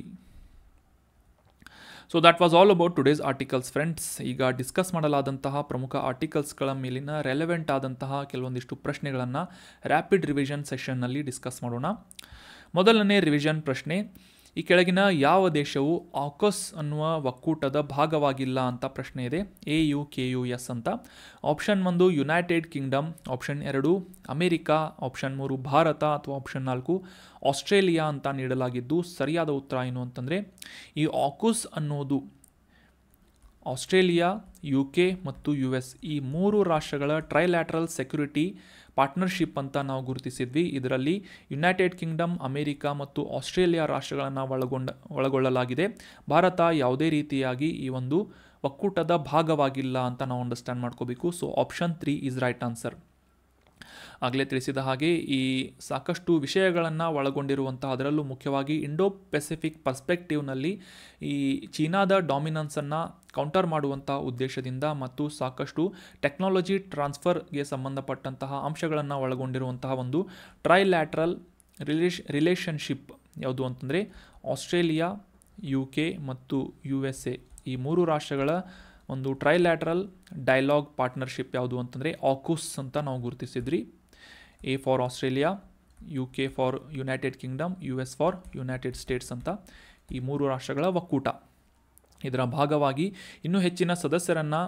A: So that was all about today's articles friends ಈಗ ಡಿಸ್ಕಸ್ ಮಾಡಲಾದಂತಹ ಪ್ರಮುಖ ಆರ್ಟಿಕಲ್ಸ್ಗಳ ಮೇಲಿನ ರೆಲೆವೆಂಟ್ ಆದಂತಹ ಕೆಲವೊಂದಿಷ್ಟು ಪ್ರಶ್ನೆಗಳನ್ನು ರ್ಯಾಪಿಡ್ ರಿವಿಷನ್ ಸೆಷನ್ನಲ್ಲಿ ಡಿಸ್ಕಸ್ ಮಾಡೋಣ. ಮೊದಲನೇ ರಿವಿಷನ್ ಪ್ರಶ್ನೆ ಈ ಕೆಳಗಿನ ಯಾವ ದೇಶವು ಆಕಸ್ ಅನ್ನುವ ಒಕ್ಕೂಟದ ಭಾಗವಾಗಿಲ್ಲ ಅಂತ ಪ್ರಶ್ನೆ ಇದೆ. A, U, K, U, S ಅಂತ. ಆಪ್ಷನ್ ಒಂದು, ಯುನೈಟೆಡ್ ಕಿಂಗ್ಡಮ್. ಆಪ್ಷನ್ ಎರಡು, ಅಮೆರಿಕಾ. ಆಪ್ಷನ್ ಮೂರು, ಭಾರತ ಅಥವಾ ಆಪ್ಷನ್ ನಾಲ್ಕು, ಆಸ್ಟ್ರೇಲಿಯಾ ಅಂತ ನೀಡಲಾಗಿದ್ದು ಸರಿಯಾದ ಉತ್ತರ ಏನು ಅಂತಂದರೆ, ಈ ಆಕುಸ್ ಅನ್ನೋದು ಆಸ್ಟ್ರೇಲಿಯಾ, ಯು, ಕೆ ಮತ್ತು ಯು, ಎಸ್ ಈ ಮೂರು ರಾಷ್ಟ್ರಗಳ ಟ್ರೈಲ್ಯಾಟ್ರಲ್ ಸೆಕ್ಯುರಿಟಿ ಪಾರ್ಟ್ನರ್ಶಿಪ್ ಅಂತ ನಾವು ಗುರುತಿಸಿದ್ವಿ. ಇದರಲ್ಲಿ ಯುನೈಟೆಡ್ ಕಿಂಗ್ಡಮ್, ಅಮೆರಿಕ ಮತ್ತು ಆಸ್ಟ್ರೇಲಿಯಾ ರಾಷ್ಟ್ರಗಳನ್ನು ಒಳಗೊಂಡ, ಒಳಗೊಳ್ಳಲಾಗಿದೆ. ಭಾರತ ಯಾವುದೇ ರೀತಿಯಾಗಿ ಈ ಒಂದು ಒಕ್ಕೂಟದ ಭಾಗವಾಗಿಲ್ಲ ಅಂತ ನಾವು ಅಂಡರ್ಸ್ಟ್ಯಾಂಡ್ ಮಾಡ್ಕೋಬೇಕು. So, option three is right answer. ಆಗಲೇ ತಿಳಿಸಿದ ಹಾಗೆ ಈ ಸಾಕಷ್ಟು ವಿಷಯಗಳನ್ನು ಒಳಗೊಂಡಿರುವಂಥ ಅದರಲ್ಲೂ ಮುಖ್ಯವಾಗಿ ಇಂಡೋ ಪೆಸಿಫಿಕ್ ಪರ್ಸ್ಪೆಕ್ಟಿವ್ನಲ್ಲಿ ಈ ಚೀನಾದ ಡಾಮಿನನ್ಸನ್ನು ಕೌಂಟರ್ ಮಾಡುವಂಥ ಉದ್ದೇಶದಿಂದ ಮತ್ತು ಸಾಕಷ್ಟು ಟೆಕ್ನಾಲಜಿ ಟ್ರಾನ್ಸ್ಫರ್ಗೆ ಸಂಬಂಧಪಟ್ಟಂತಹ ಅಂಶಗಳನ್ನು ಒಳಗೊಂಡಿರುವಂತಹ ಒಂದು ಟ್ರೈಲ್ಯಾಟ್ರಲ್ ರಿಲೇಶ್ ರಿಲೇಷನ್ಶಿಪ್ ಯಾವುದು ಅಂತಂದರೆ ಆಸ್ಟ್ರೇಲಿಯಾ ಯು ಕೆ ಮತ್ತು ಯು ಎಸ್ ಎ ಈ ಮೂರು ರಾಷ್ಟ್ರಗಳ ಒಂದು ಟ್ರೈಲ್ಯಾಟ್ರಲ್ ಡೈಲಾಗ್ ಪಾರ್ಟ್ನರ್ಶಿಪ್ ಯಾವುದು ಅಂತಂದರೆ ಆಕುಸ್ ಅಂತ ನಾವು ಗುರುತಿಸಿದ್ರಿ. A for Australia U K for United Kingdom U S for United States ಅಂತ ಈ ಮೂರು ರಾಷ್ಟ್ರಗಳ ಒಕ್ಕೂಟ. ಇದರ ಭಾಗವಾಗಿ ಇನ್ನೂ ಹೆಚ್ಚಿನ ಸದಸ್ಯರನ್ನು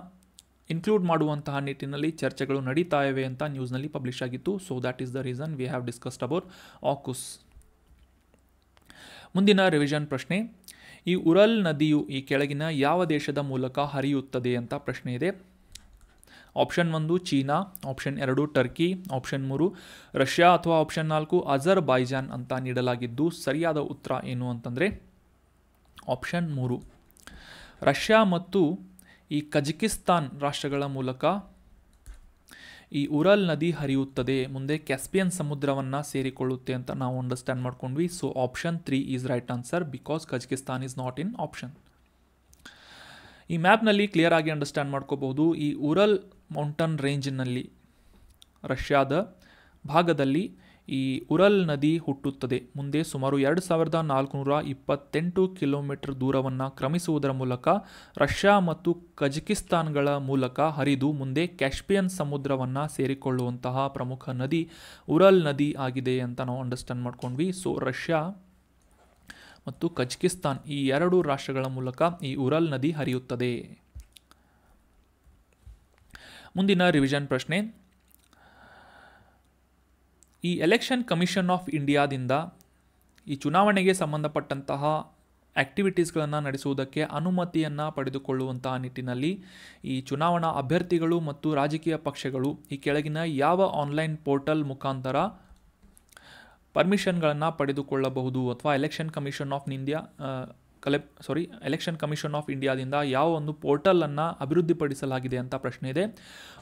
A: ಇನ್ಕ್ಲೂಡ್ ಮಾಡುವಂತಹ ನಿಟ್ಟಿನಲ್ಲಿ ಚರ್ಚೆಗಳು ನಡೀತಾ ಇವೆ ಅಂತ ನ್ಯೂಸ್ನಲ್ಲಿ ಪಬ್ಲಿಷ್ ಆಗಿತ್ತು. So that is the reason we have discussed about AUKUS ಮುಂದಿನ ರಿವಿಷನ್ ಪ್ರಶ್ನೆ, ಈ ಉರಲ್ ನದಿಯು ಈ ಕೆಳಗಿನ ಯಾವ ದೇಶದ ಮೂಲಕ ಹರಿಯುತ್ತದೆ ಅಂತ ಪ್ರಶ್ನೆ ಇದೆ. ಆಪ್ಷನ್ ಒಂದು ಚೀನಾ ಆಪ್ಷನ್ ಎರಡು ಟರ್ಕಿ ಆಪ್ಷನ್ ಮೂರು ರಷ್ಯಾ ಅಥವಾ ಆಪ್ಷನ್ ನಾಲ್ಕು ಅಜರ್ ಬೈಜಾನ್ ಅಂತ ನೀಡಲಾಗಿದ್ದು, ಸರಿಯಾದ ಉತ್ತರ ಏನು ಅಂತಂದರೆ ಆಪ್ಷನ್ ಮೂರು. ರಷ್ಯಾ ಮತ್ತು ಈ ಕಜಕಿಸ್ತಾನ್ ರಾಷ್ಟ್ರಗಳ ಮೂಲಕ ಈ ಉರಲ್ ನದಿ ಹರಿಯುತ್ತದೆ. ಮುಂದೆ ಕ್ಯಾಸ್ಪಿಯನ್ ಸಮುದ್ರವನ್ನು ಸೇರಿಕೊಳ್ಳುತ್ತೆ ಅಂತ ನಾವು ಅಂಡರ್ಸ್ಟ್ಯಾಂಡ್ ಮಾಡ್ಕೊಂಡ್ವಿ. So option three is right answer because Kazakhstan is not in option ಈ ಮ್ಯಾಪ್ನಲ್ಲಿ ಕ್ಲಿಯರ್ ಆಗಿ ಅಂಡರ್ಸ್ಟ್ಯಾಂಡ್ ಮಾಡ್ಕೋಬಹುದು. ಈ ಉರಲ್ ಮೌಂಟನ್ ರೇಂಜ್ನಲ್ಲಿ ರಷ್ಯಾದ ಭಾಗದಲ್ಲಿ ಈ ಉರಲ್ ನದಿ ಹುಟ್ಟುತ್ತದೆ. ಮುಂದೆ ಸುಮಾರು ಎರಡು ಸಾವಿರದ ನಾಲ್ಕುನೂರ ಇಪ್ಪತ್ತೆಂಟು ಕಿಲೋಮೀಟರ್ ದೂರವನ್ನು ಕ್ರಮಿಸುವುದರ ಮೂಲಕ ರಷ್ಯಾ ಮತ್ತು ಕಜಕಿಸ್ತಾನ್ಗಳ ಮೂಲಕ ಹರಿದು ಮುಂದೆ ಕ್ಯಾಸ್ಪಿಯನ್ ಸಮುದ್ರವನ್ನು ಸೇರಿಕೊಳ್ಳುವಂತಹ ಪ್ರಮುಖ ನದಿ ಉರಲ್ ನದಿ ಆಗಿದೆ ಅಂತ ನಾವು ಅಂಡರ್ಸ್ಟ್ಯಾಂಡ್ ಮಾಡ್ಕೊಂಡ್ವಿ. ಸೊ ರಷ್ಯಾ ಮತ್ತು ಕಜಕಿಸ್ತಾನ್ ಈ ಎರಡು ರಾಷ್ಟ್ರಗಳ ಮೂಲಕ ಈ ಉರಲ್ ನದಿ ಹರಿಯುತ್ತದೆ. ಮುಂದಿನ ರಿವಿಷನ್ ಪ್ರಶ್ನೆ ಈ ಎಲೆಕ್ಷನ್ ಕಮಿಷನ್ ಆಫ್ ಇಂಡಿಯಾದಿಂದ ಈ ಚುನಾವಣೆಗೆ ಸಂಬಂಧಪಟ್ಟಂತಹ ಆ್ಯಕ್ಟಿವಿಟೀಸ್ಗಳನ್ನು ನಡೆಸುವುದಕ್ಕೆ ಅನುಮತಿಯನ್ನು ಪಡೆದುಕೊಳ್ಳುವಂತಹ ನಿಟ್ಟಿನಲ್ಲಿ ಈ ಚುನಾವಣಾ ಅಭ್ಯರ್ಥಿಗಳು ಮತ್ತು ರಾಜಕೀಯ ಪಕ್ಷಗಳು ಈ ಕೆಳಗಿನ ಯಾವ ಆನ್ಲೈನ್ ಪೋರ್ಟಲ್ ಮುಖಾಂತರ ಪರ್ಮಿಷನ್ಗಳನ್ನು ಪಡೆದುಕೊಳ್ಳಬಹುದು ಅಥವಾ ಎಲೆಕ್ಷನ್ ಕಮಿಷನ್ ಆಫ್ ಇಂಡಿಯಾ ಕಲೆ ಸಾರಿ ಎಲೆಕ್ಷನ್ ಕಮಿಷನ್ ಆಫ್ ಇಂಡಿಯಾದಿಂದ ಯಾವ ಒಂದು ಪೋರ್ಟಲನ್ನು ಅಭಿವೃದ್ಧಿಪಡಿಸಲಾಗಿದೆ ಅಂತ ಪ್ರಶ್ನೆ ಇದೆ.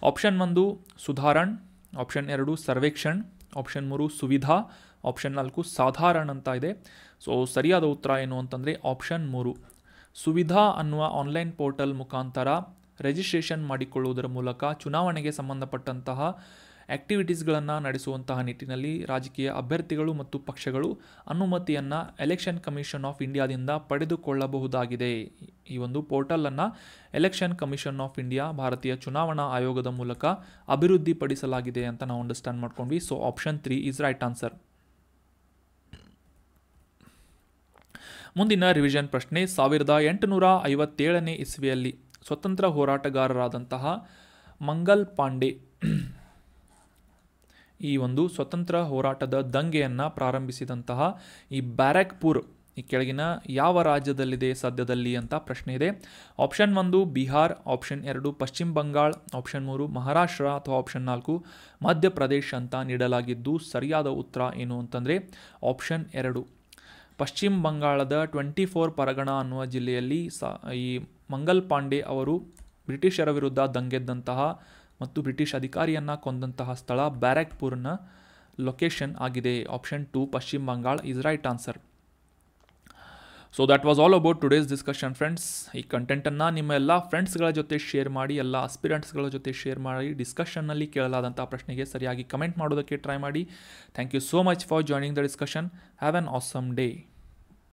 A: ಆಪ್ಷನ್ ಒಂದು ಸುಧಾರಣ್ ಆಪ್ಷನ್ ಎರಡು ಸರ್ವೇಕ್ಷಣ್ ಆಪ್ಷನ್ ಮೂರು ಸುವಿಧಾ ಆಪ್ಷನ್ ನಾಲ್ಕು ಸಾಧಾರಣ ಅಂತ ಇದೆ. ಸೊ ಸರಿಯಾದ ಉತ್ತರ ಏನು ಅಂತಂದರೆ ಆಪ್ಷನ್ ಮೂರು. ಸುವಿಧಾ ಅನ್ನುವ ಆನ್ಲೈನ್ ಪೋರ್ಟಲ್ ಮುಖಾಂತರ ರಿಜಿಸ್ಟ್ರೇಷನ್ ಮಾಡಿಕೊಳ್ಳುವುದರ ಮೂಲಕ ಚುನಾವಣೆಗೆ ಸಂಬಂಧಪಟ್ಟಂತಹ ಆ್ಯಕ್ಟಿವಿಟೀಸ್ಗಳನ್ನು ನಡೆಸುವಂತಹ ನಿಟ್ಟಿನಲ್ಲಿ ರಾಜಕೀಯ ಅಭ್ಯರ್ಥಿಗಳು ಮತ್ತು ಪಕ್ಷಗಳು ಅನುಮತಿಯನ್ನು ಎಲೆಕ್ಷನ್ ಕಮಿಷನ್ ಆಫ್ ಇಂಡಿಯಾದಿಂದ ಪಡೆದುಕೊಳ್ಳಬಹುದಾಗಿದೆ. ಈ ಒಂದು ಪೋರ್ಟಲನ್ನು ಎಲೆಕ್ಷನ್ ಕಮಿಷನ್ ಆಫ್ ಇಂಡಿಯಾ ಭಾರತೀಯ ಚುನಾವಣಾ ಆಯೋಗದ ಮೂಲಕ ಅಭಿವೃದ್ಧಿಪಡಿಸಲಾಗಿದೆ ಅಂತ ನಾವು ಅಂಡರ್ಸ್ಟ್ಯಾಂಡ್ ಮಾಡ್ಕೊಂಡ್ವಿ. So, option three is right answer. ಮುಂದಿನ ರಿವಿಷನ್ ಪ್ರಶ್ನೆ, ಸಾವಿರದ ಎಂಟುನೂರ ಐವತ್ತೇಳನೇ ಇಸ್ವಿಯಲ್ಲಿ ಸ್ವತಂತ್ರ ಹೋರಾಟಗಾರರಾದಂತಹ ಮಂಗಲ್ ಪಾಂಡೆ ಈ ಒಂದು ಸ್ವತಂತ್ರ ಹೋರಾಟದ ದಂಗೆಯನ್ನು ಪ್ರಾರಂಭಿಸಿದಂತಹ ಈ ಬ್ಯಾರಕ್ಪುರ್, ಈ ಕೆಳಗಿನ ಯಾವ ರಾಜ್ಯದಲ್ಲಿದೆ, ಸದ್ಯದಲ್ಲಿ ಅಂತ ಪ್ರಶ್ನೆ ಇದೆ. ಆಪ್ಷನ್ ಒಂದು ಬಿಹಾರ್ ಆಪ್ಷನ್ ಎರಡು ಪಶ್ಚಿಮ ಬಂಗಾಳ ಆಪ್ಷನ್ ಮೂರು ಮಹಾರಾಷ್ಟ್ರ ಅಥವಾ ಆಪ್ಷನ್ ನಾಲ್ಕು ಮಧ್ಯಪ್ರದೇಶ್ ಅಂತ ನೀಡಲಾಗಿದ್ದು ಸರಿಯಾದ ಉತ್ತರ ಏನು ಅಂತಂದರೆ ಆಪ್ಷನ್ ಎರಡು. ಪಶ್ಚಿಮ ಬಂಗಾಳದ ಟ್ವೆಂಟಿ ಫೋರ್ ಪರಗಣ ಅನ್ನುವ ಜಿಲ್ಲೆಯಲ್ಲಿ ಸ ಈ ಮಂಗಲ್ ಪಾಂಡೆ ಅವರು ಬ್ರಿಟಿಷರ ವಿರುದ್ಧ ದಂಗೆದ್ದಂತಹ ಮತ್ತು ಬ್ರಿಟಿಷ್ ಅಧಿಕಾರಿಯನ್ನು ಕೊಂದಂತಹ ಸ್ಥಳ ಬ್ಯಾರಕ್ಪುರ್ನ ಲೊಕೇಶನ್ ಆಗಿದೆ. Option two Paschim Bengal is right answer so that was all about today's discussion friends ಈ ಕಂಟೆಂಟನ್ನು ನಿಮ್ಮ ಎಲ್ಲ ಫ್ರೆಂಡ್ಸ್ಗಳ ಜೊತೆ ಶೇರ್ ಮಾಡಿ, ಎಲ್ಲ ಅಸ್ಪಿರೆಂಟ್ಸ್ಗಳ ಜೊತೆ ಶೇರ್ ಮಾಡಿ ಡಿಸ್ಕಷನ್ನಲ್ಲಿ ಕೇಳಲಾದಂಥ ಪ್ರಶ್ನೆಗೆ ಸರಿಯಾಗಿ ಕಮೆಂಟ್ ಮಾಡೋದಕ್ಕೆ ಟ್ರೈ ಮಾಡಿ. Thank you so much for joining the discussion have an awesome day